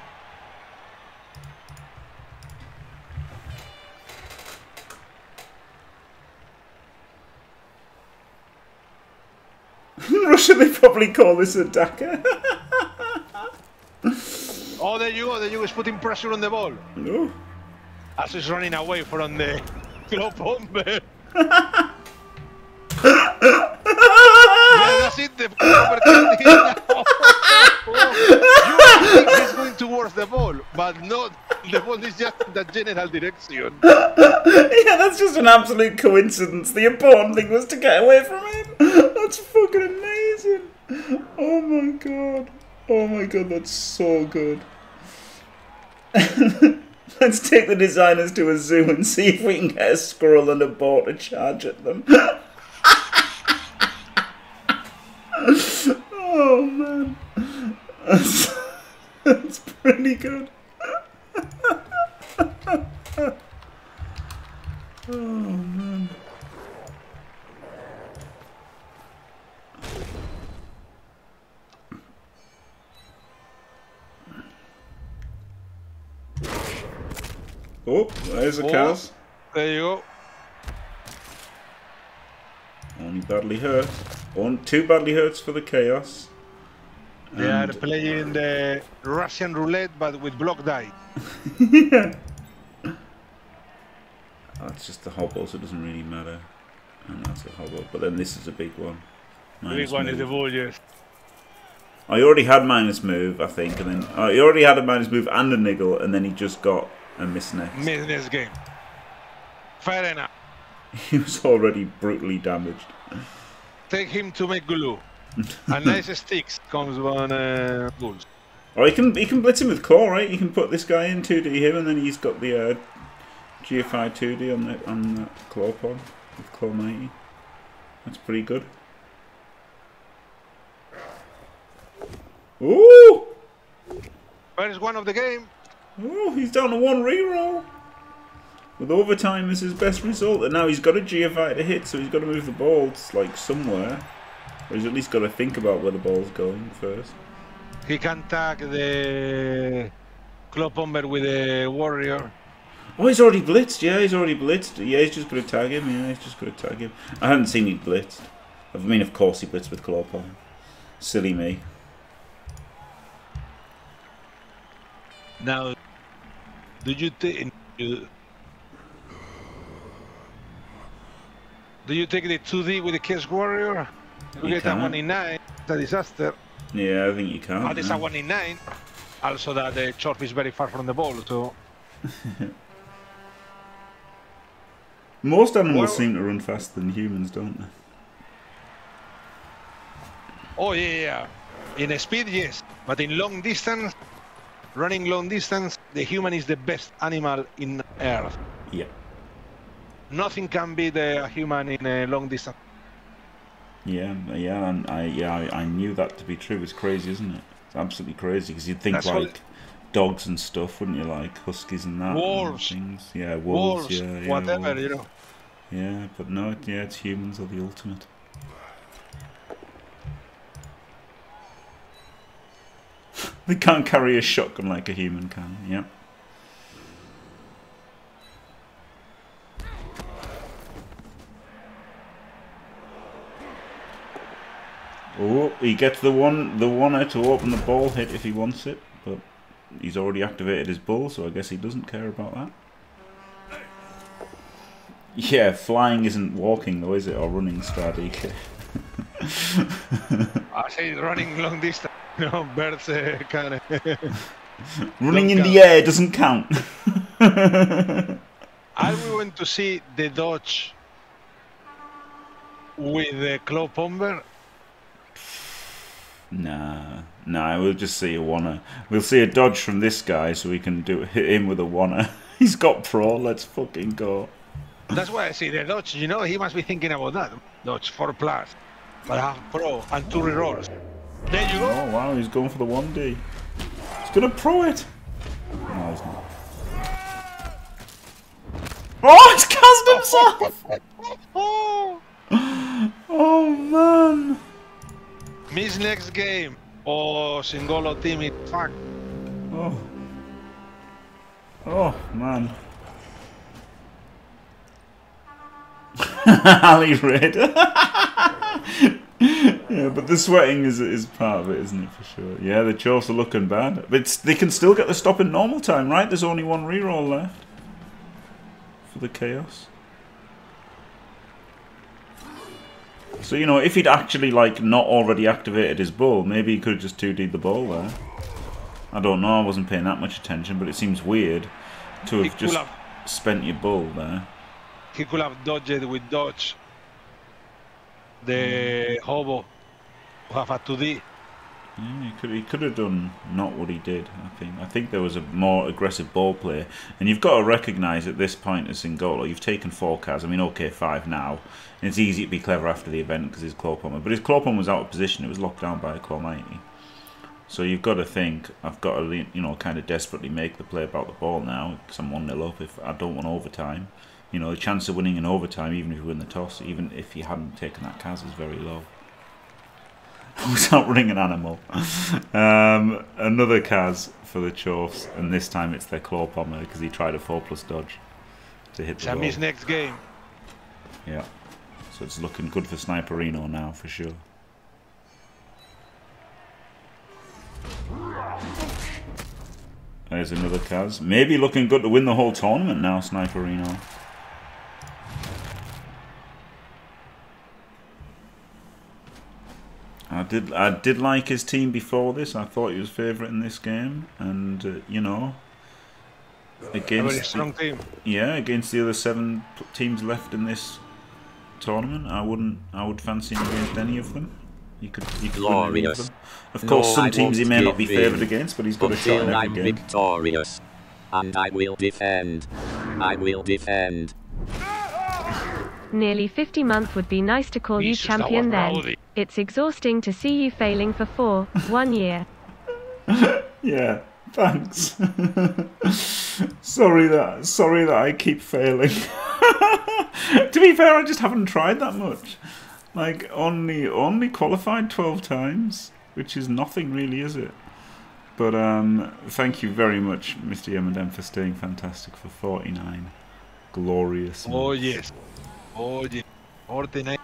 Russia, they probably call this a Daka. Oh, there you go. There you go. He's putting pressure on the ball. no. As he's running away from the club bomber. It. The number 20 now. you think he's going towards the ball, but not. The ball is just in the general direction. Yeah, that's just an absolute coincidence. The important thing was to get away from him. That's fucking amazing. Oh my god. Oh my god, that's so good. Let's take the designers to a zoo and see if we can get a squirrel and a boar to charge at them. oh man. That's, that's pretty good. Oh man. Oh, there's a Oh. cas. There you go. Only badly hurt. One, two badly hurts for the Chaos. They are mm. playing the Russian roulette, but with block die. yeah. That's just the hobble, so it doesn't really matter. And that's a hobble. But then this is a big one. The big Minus one is the move. ball, yes. Oh, already had minus move, I think, and then oh, he already had a minus move and a niggle, and then he just got a miss next. Miss this game. Fair enough. He was already brutally damaged. Take him to make nice sticks comes on uh, bulls. Or he can he can blitz him with claw, right? You can put this guy in 2D here, and then he's got the uh, GFI 2D on the on the claw pod with claw 90. That's pretty good. Ooh! First one of the game. Oh, he's down to one reroll. With overtime as his best result, and now he's got a GFI to hit, so he's got to move the ball like somewhere. Or he's at least got to think about where the ball's going first. He can tag the Club Bomber with the Warrior. Oh, he's already blitzed. Yeah, he's already blitzed. Yeah, he's just going to tag him. Yeah, he's just going to tag him. I hadn't seen he blitzed. I mean, of course he blitzed with Clawpon. Silly me. Now, do you take do you take the 2D with the Case Warrior? You You get a 1 in 9, it's a disaster. Yeah, I think you can. But it's a 1 in 9. Also, that the chorp is very far from the ball, so Most animals Well- seem to run faster than humans, don't they? Oh yeah, yeah. In a speed, yes, but in long distance, running long distance, the human is the best animal in Earth. Yeah. Nothing can beat a human in a long distance. Yeah, yeah, and I yeah I, I knew that to be true. It's crazy, isn't it? It's absolutely crazy because you'd think That's like dogs and stuff, wouldn't you? Like huskies and that. and Wolves. things. Yeah, wolves. Wolves, yeah, yeah, whatever, wolves. you know. Yeah, but no, it- yeah, it's humans are the ultimate. they can't carry a shotgun like a human can. Yeah. Oh, he gets the one, the one to open the ball hit if he wants it, but he's already activated his bull, so I guess he doesn't care about that. Yeah, flying isn't walking though, is it? Or running strategy. I say running long distance. Know, birds uh, can. running in Don't the air doesn't count. We going to see the Dodge with the Club Bomber? Nah, nah. We'll just see a wanna. We'll see a dodge from this guy, so we can do hit him with a wanna. He's got pro. Let's fucking go. That's why I see the Dodge. You know, he must be thinking about that. Dodge 4 plus, but I have Pro and two rerolls. There you go. Oh wow, he's going for the one D. He's gonna pro it. No, he's not. Oh, it's cast himself. Oh! Oh man. Oh, Miss next game. Oh, Singollo team fuck. Oh. Oh man. Ali Red. yeah, but the sweating is is part of it, isn't it, for sure? Yeah, the Chorfs are looking bad. But they can still get the stop in normal time, right? There's only one reroll left for the chaos. So, you know, if he'd actually, like, not already activated his bull, maybe he could have just 2D'd the ball there. I don't know, I wasn't paying that much attention, but it seems weird to have just have, spent your bull there. he could have dodged with Dodge. The hobo who have a 2D. Yeah, he could he could have done not what he did. I think I think there was a more aggressive ball play, and you've got to recognise at this point as Singollo, you've taken four cars. I mean, okay, five now. And it's easy to be clever after the event because his claw but his claw was out of position. It was locked down by a claw. So you've got to think I've got to you know kind of desperately make the play about the ball now because I'm one 0 up. If I don't want overtime, you know the chance of winning in overtime, even if you win the toss, even if you hadn't taken that cas, is very low. Without running an animal. Um, another cas for the Chorfs, and this time it's their claw pommer because he tried a 4 plus dodge to hit the ball. miss next game. Yeah. So it's looking good for Sniperino now for sure. There's another cas. Maybe looking good to win the whole tournament now, Sniperino. I did I did like his team before this. I thought he was favourite in this game, and uh, you know, A very against the, team. yeah against the other seven teams left in this tournament. I wouldn't. I would fancy him against any of them. You could. You could of Glorious. them. Of No, course, some I teams he may not be favoured against, but he's got a shot in Until every I'm game. victorious. And I will defend. I will defend. Nearly 50 months would be nice to call you champion then. It's exhausting to see you failing for four, one year. Yeah, thanks. sorry that sorry that I keep failing. to be fair, I just haven't tried that much. Like only only qualified twelve times, which is nothing really, is it? But um, thank you very much, Mr. M&M, for staying fantastic for forty nine glorious. Oh months. Oh yes. 49.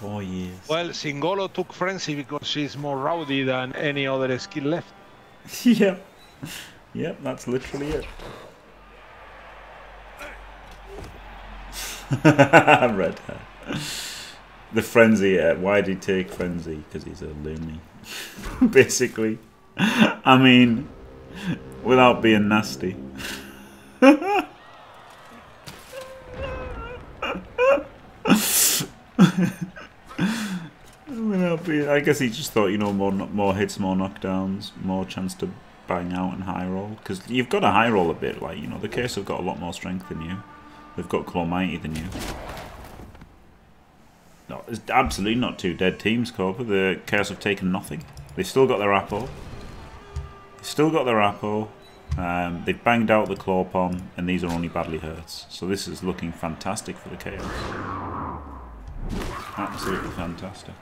four years. Well, Singollo took Frenzy because she's more rowdy than any other skill left. yeah, yep, that's literally it. Red hair. The frenzy. Uh, why did he take frenzy? Because he's a loony. Basically, I mean, without being nasty. I guess he just thought, you know, more more hits, more knockdowns, more chance to bang out and high roll. Because you've got to high roll a bit. Like, you know, the case have got a lot more strength than you. They've got Claw Mighty than you. No, it's absolutely not two dead teams, Cobra. The Chaos have taken nothing. They've still got their Apo. They've still got their Apo. Um, they've banged out the Claw Palm, and these are only badly hurts. So this is looking fantastic for the Chaos. Absolutely fantastic.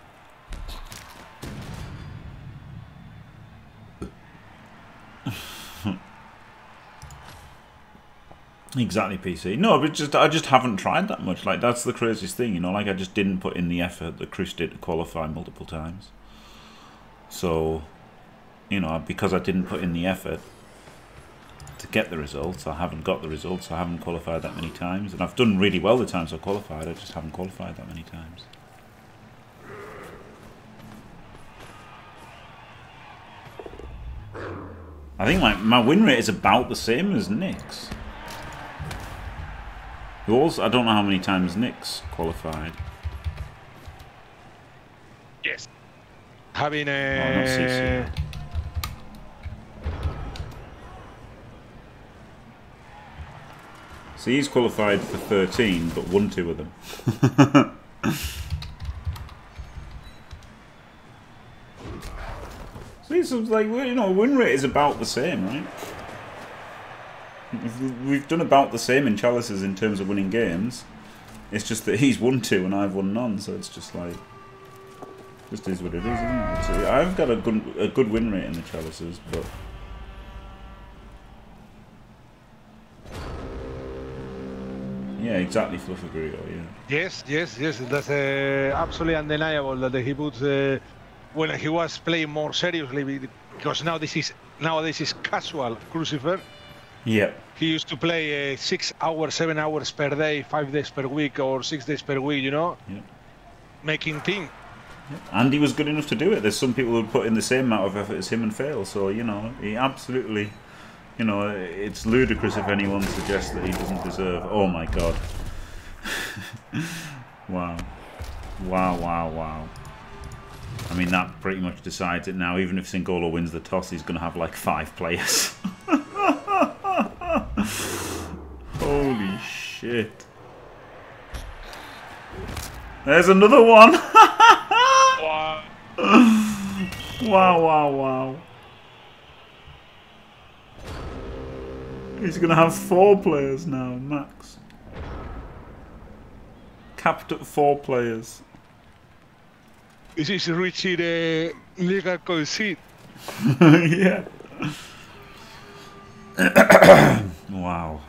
Exactly, PC. No, but just I just haven't tried that much. Like that's the craziest thing, you know. Like I just didn't put in the effort that Chris did to qualify multiple times. So, you know, because I didn't put in the effort to get the results, I haven't got the results. I haven't qualified that many times, and I've done really well the times I qualified. I just haven't qualified that many times. I think my, my win rate is about the same as Nick's. Who also, I don't know how many times Nick's qualified. Yes. Having Oh, not a. CC. So he's qualified for 13, but won two of them. so he's like, you know, win rate is about the same, right? We've- done about the same in Chalices in terms of winning games. It's just that he's won two and I've won none, so it's just like, just is what it is, isn't it? I've got a good a good win rate in the Chalices, but yeah, exactly, Fluffagrio, yeah. Yes, yes, yes. That's uh, absolutely undeniable that he puts uh, when he was playing more seriously be- because now this is nowadays is casual crucifer. Yeah, He used to play uh, six hours, seven hours per day, five days per week, or six days per week. You know, yeah. making team. And he was good enough to do it. There's some people who put in the same amount of effort as him and fail. So you know, he absolutely, you know, it's ludicrous if anyone suggests that he doesn't deserve. Oh my god! wow, wow, wow, wow. I mean, that pretty much decides it now. Even if Singollo wins the toss, he's going to have like five players. Holy shit! There's another one. Wow. Wow, wow, He's going to have four players now, max. Capped at four players. This is reaching a legal conceit. yeah. wow.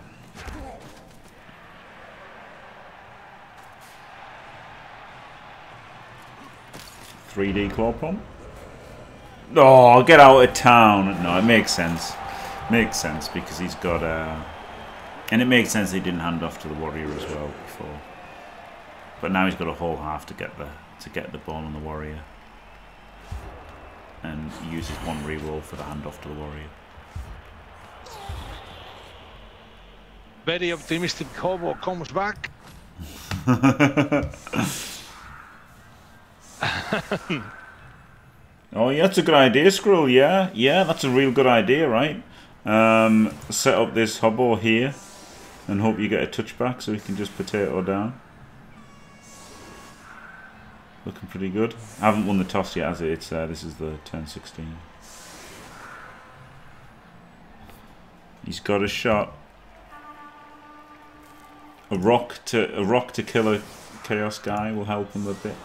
Three D claw pump. Oh, get out of town! No, it makes sense. Makes sense because he's got a... and it makes sense he didn't hand off to the warrior as well before. But now he's got a whole half to get the to get the ball on the warrior and uses one reroll for the handoff to the warrior. very optimistic Hobo comes back. Oh, yeah, that's a good idea, Scroll. Yeah, yeah, that's a real good idea, right? Um, set up this hobo here and hope you get a touchback so we can just potato down. Looking pretty good. I haven't won the toss yet, as it? It's uh, this is the 10-16. He's got a shot. A rock to a rock to kill a chaos guy will help him a bit.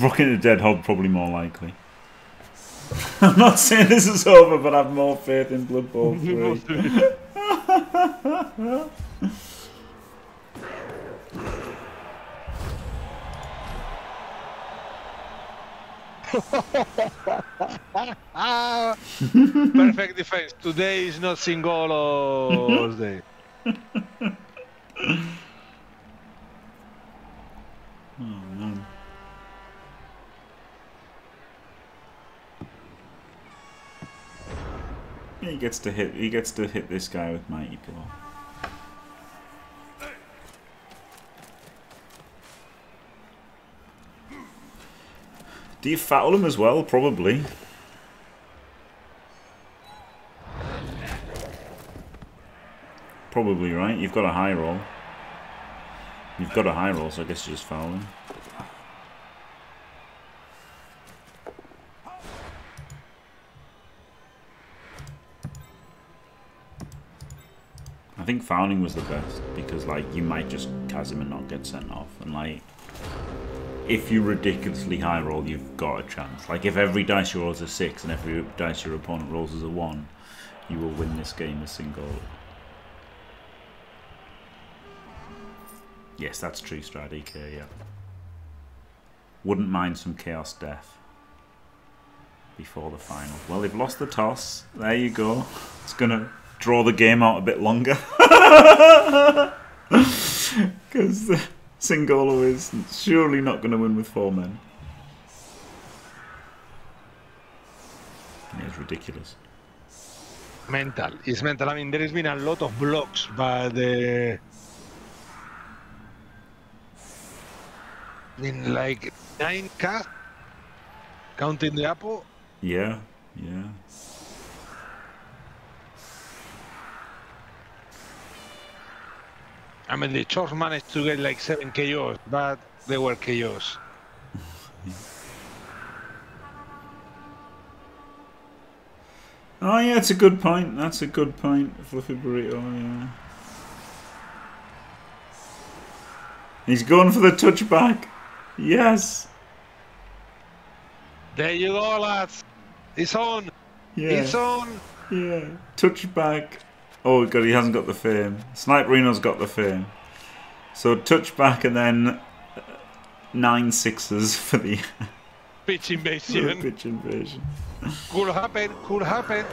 Rocking the Dead Hob probably more likely. I'm not saying this is over, but I have more faith in Blood Bowl 3. Ah, perfect defense. Today is not Singollo's day. He gets to hit. He gets to hit this guy with mighty blow. Do you foul him as well? Probably. Probably right. You've got a high roll. You've got a high roll, so I guess you just foul him. Think fouling was the best because like you might just Kazim and not get sent off and like if you ridiculously high roll you've got a chance. Like if every dice you roll is a six and every dice your opponent rolls is a one, you will win this game a single. Yes, that's true strat EK, yeah. Wouldn't mind some chaos death before the final. Well they've lost the toss. There you go. It's gonna draw the game out a bit longer. Because Singollo is surely not going to win with four men. It's ridiculous. Mental. It's mental. I mean, there has been a lot of blocks, but uh, in like 9k, counting the apo, Yeah, yeah. I mean, the Chorfs managed to get like 7 KOs, but they were KOs. Oh yeah, it's a good point. That's a good point, Fluffy Burrito. Yeah. He's going for the touchback. Yes. There you go, lads. It's on. Yeah. It's on. Yeah. Touchback. Oh god, he hasn't got the fame. Sniperino's got the fame. So touchback and then uh, nine sixes for the, Pitch invasion. pitch invasion. could happen. Could happen.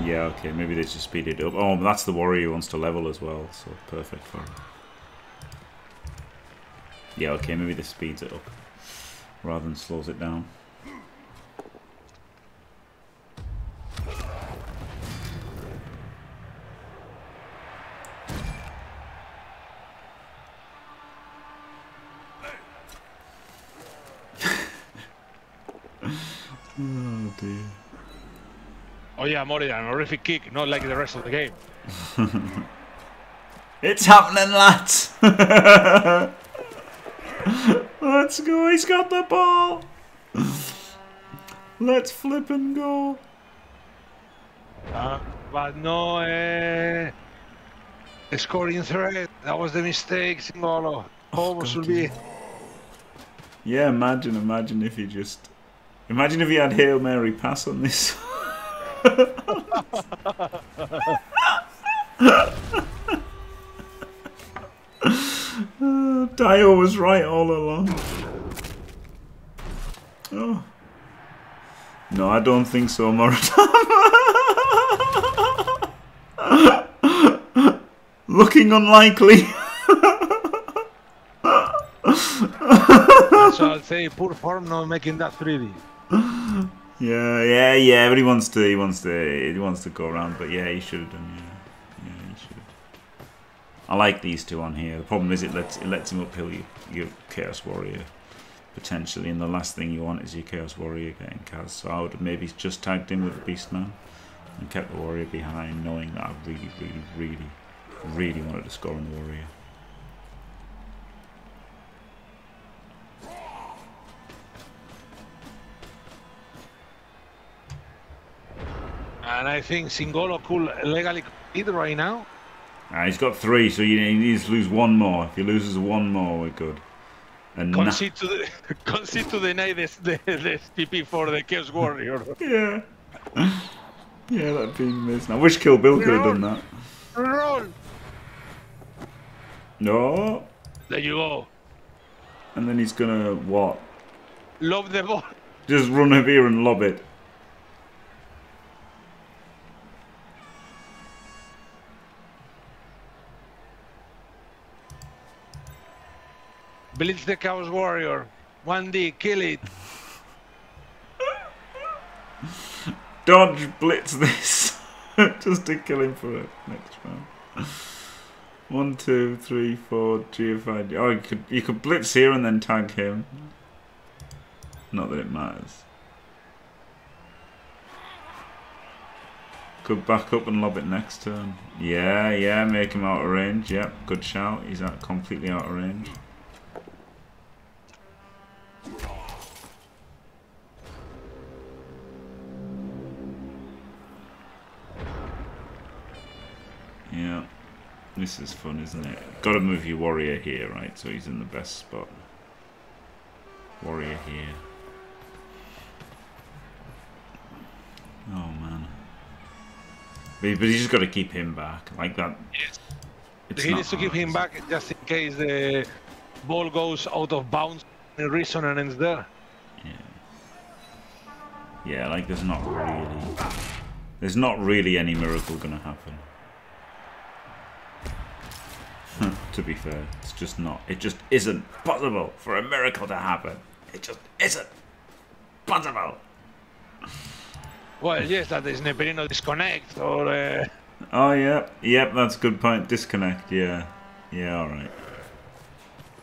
Yeah, okay, maybe they just speed it up. Oh, that's the warrior who wants to level as well, so perfect for him. Yeah, okay, maybe this speeds it up rather than slows it down. Oh dear. Oh yeah, Mori, an horrific kick, not like the rest of the game. It's happening, lads! Let's go, he's got the ball! Let's flip and go. Uh, but no uh, scoring threat. That was the mistake, Singollo. Hobo God, should be. Yeah, imagine, imagine if he just. Imagine if he had Hail Mary pass on this. Dio was right all along. Oh. No, I don't think so, Maritama. Looking unlikely. so I'd say poor form not making that 3D. Yeah, yeah, yeah, but he wants to, he wants to, he wants to go around, but yeah, he should have done, yeah. Yeah, he should. I like these two on here. The problem is it lets, it lets him uphill you, you Chaos Warrior potentially, and the last thing you want is your Chaos Warrior getting cast. So I would have maybe just tagged in with the Beastman and kept the Warrior behind, knowing that I really, really, really, really wanted to score on the Warrior. And I think Singollo could legally compete right now. Ah, he's got three, so you, he needs to lose one more. If he loses one more, we're good. And Concede to the concede to deny this the, the TP for the Chaos Warrior. yeah, yeah, that'd be amazing. I wish Kill Bill could have done that. Roll. No, There you go. and then he's gonna what? Lob the ball. Just run over here and lob it. Blitz the Chaos Warrior. 1D, kill it. Dodge blitz this, just to kill him for it next round. One, two, three, four, GFI. Oh, you could you could blitz here and then tag him. Not that it matters. Could back up and lob it next turn. Yeah, yeah, make him out of range. Yep, good shout. He's out completely out of range. This is fun, isn't it? Got to move your warrior here, right? So he's in the best spot. Warrior here. Oh man. But, but he's just got to keep him back like that. Yes. He needs to keep him back just in case the ball goes out of bounds and resonance there. Yeah. Yeah, like there's not really, there's not really any miracle gonna happen. To be fair, it's just not. It just isn't possible for a miracle to happen. It just isn't possible. Well, yes, that is Sniperino disconnect or uh, Oh yeah, yep, that's a good point. Disconnect, yeah, yeah, all right.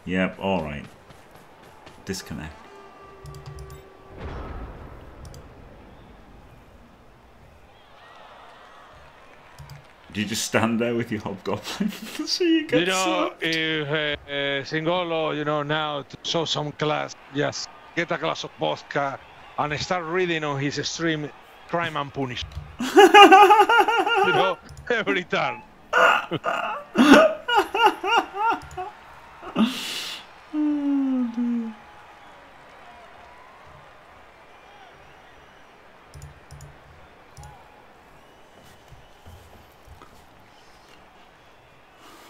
Yep, all right. Disconnect. Do you just stand there with your hobgoblin so you get you know slapped? if uh, uh, Singollo, you know, now to show some class, just get a glass of vodka and start reading on his stream Crime and Punishment. you know, every time.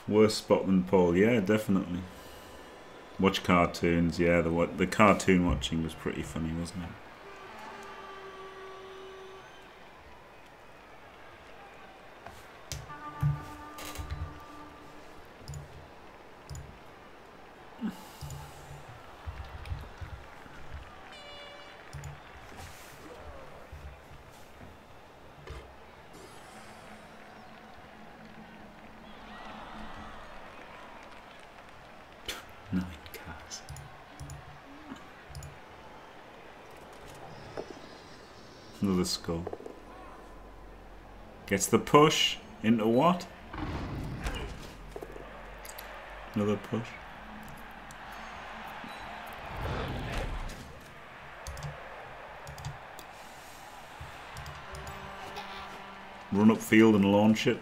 Worse spot than Paul, yeah, definitely. Watch cartoons, yeah. The what the cartoon watching was pretty funny, wasn't it? Another skull. Gets the push into what? Another push. Run up field and launch it.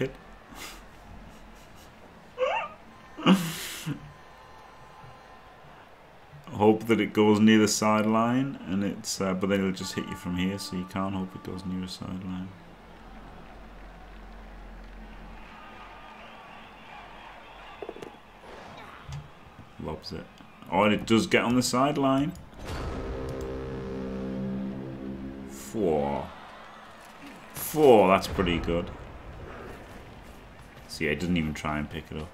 It. hope that it goes near the sideline, and it's uh, but then it'll just hit you from here, so you can't hope it goes near the sideline. lobs it. Oh, and it does get on the sideline. Four. Four, that's pretty good. So yeah, he doesn't even try and pick it up.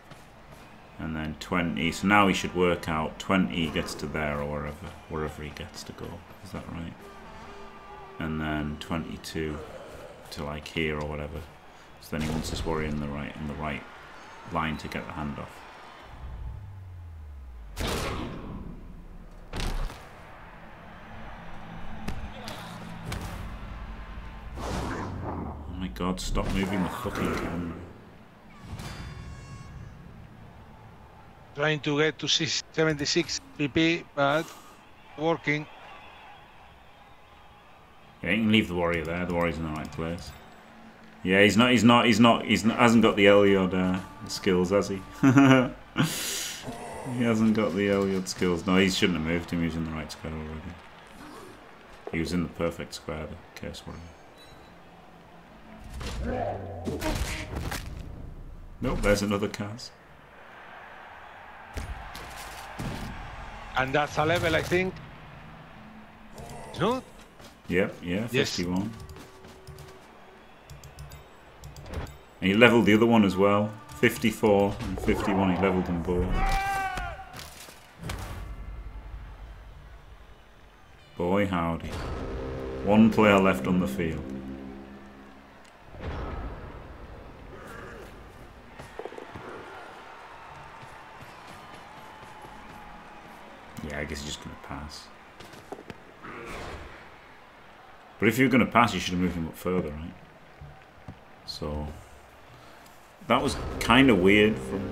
And then 20, so now he should work out 20 gets to there or wherever, wherever he gets to go. Is that right? And then 22 to like here or whatever. So then he wants this warrior in the right in the right line to get the handoff. Oh my god, stop moving the fucking camera. Trying to get to 76 PP, but working. Yeah, you can leave the warrior there. The warrior's in the right place. Yeah, he's not. He's not. He's not. He's not, hasn't got the Eliod uh, skills, has he? he hasn't got the Eliod skills. No, he shouldn't have moved him. He was in the right square already. He was in the perfect square. The Chaos Warrior. Nope. There's another cas. And that's a level, I think. No? Yep. Yeah. Yes. Fifty-one. And he leveled the other one as well. 54 and 51, he leveled them both. Boy howdy. One player left on the field. I guess he's just going to pass. But if you're going to pass, you should have moved him up further, right? So... That was kind of weird from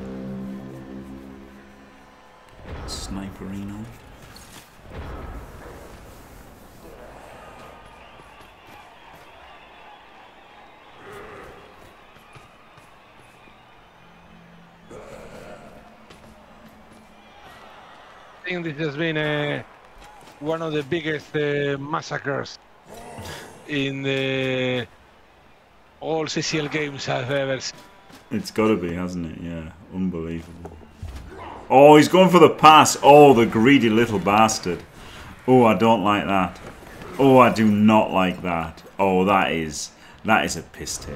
Sniperino. Think this has been uh, one of the biggest uh, massacres in the all CCL games I've ever seen. It's got to be, hasn't it? Yeah, unbelievable. Oh, he's going for the pass. Oh, the greedy little bastard. Oh, I don't like that. Oh, I do not like that. Oh, that is that is a piss take.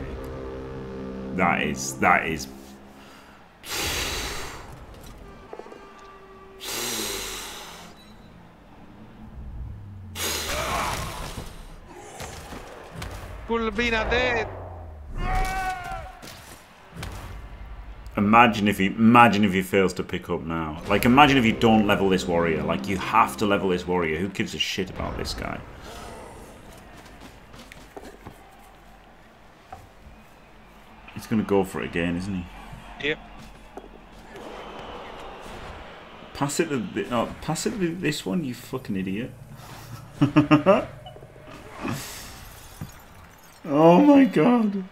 That is that is. Kulbina dead. Imagine if he imagine if he fails to pick up now. Like imagine if you don't level this warrior. Like you have to level this warrior. Who gives a shit about this guy? He's gonna go for it again, isn't he? Yep. Pass it to the, oh, pass it to this one, you fucking idiot. oh my god.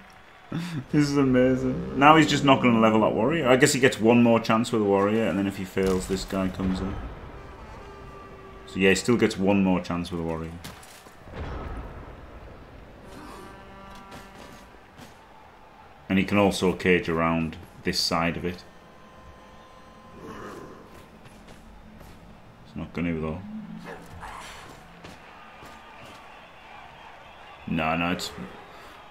This is amazing. Now he's just not going to level that warrior. I guess he gets one more chance with the warrior, and then if he fails, this guy comes in. So yeah, he still gets one more chance with the warrior. And he can also cage around this side of it. It's not going to though. No, no, it's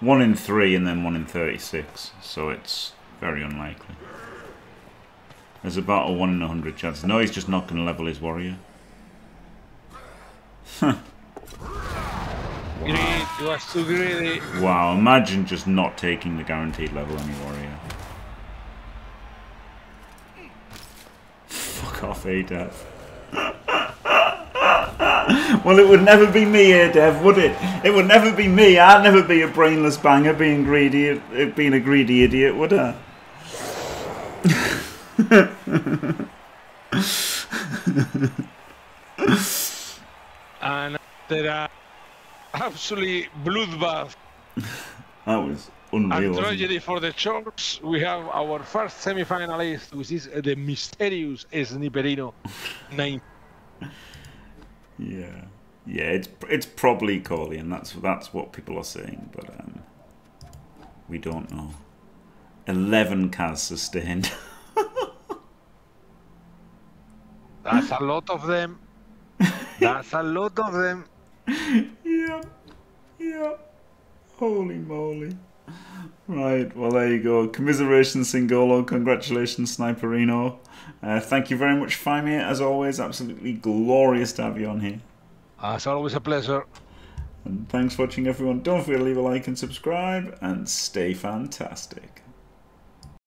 one in three and then one in 36, so it's very unlikely. There's about a one in a hundred chance. No, he's just not going to level his warrior. Greed, you are too greedy. Wow, imagine just not taking the guaranteed level any warrior. Fuck off, ADEV. well, it would never be me, ADEV, would it? It would never be me. I'd never be a brainless banger being greedy, being a greedy idiot, would I? And there are absolutely bloodbath That was and unreal. wasn't tragedy for the Sharks. We have our first semi-finalist, which is the mysterious Sniperino 9. Yeah, yeah. It's it's probably Corleone. That's that's what people are saying, but um, we don't know. Eleven cas sustained. That's a lot of them. That's a lot of them. Yeah, yeah. Holy moly. Right, well, there you go. Commiserations, Singollo. Congratulations, Sniperino. Uh, thank you very much, Faemir. As always, absolutely glorious to have you on here. It's always a pleasure. And thanks for watching, everyone. Don't forget to leave a like and subscribe, and stay fantastic.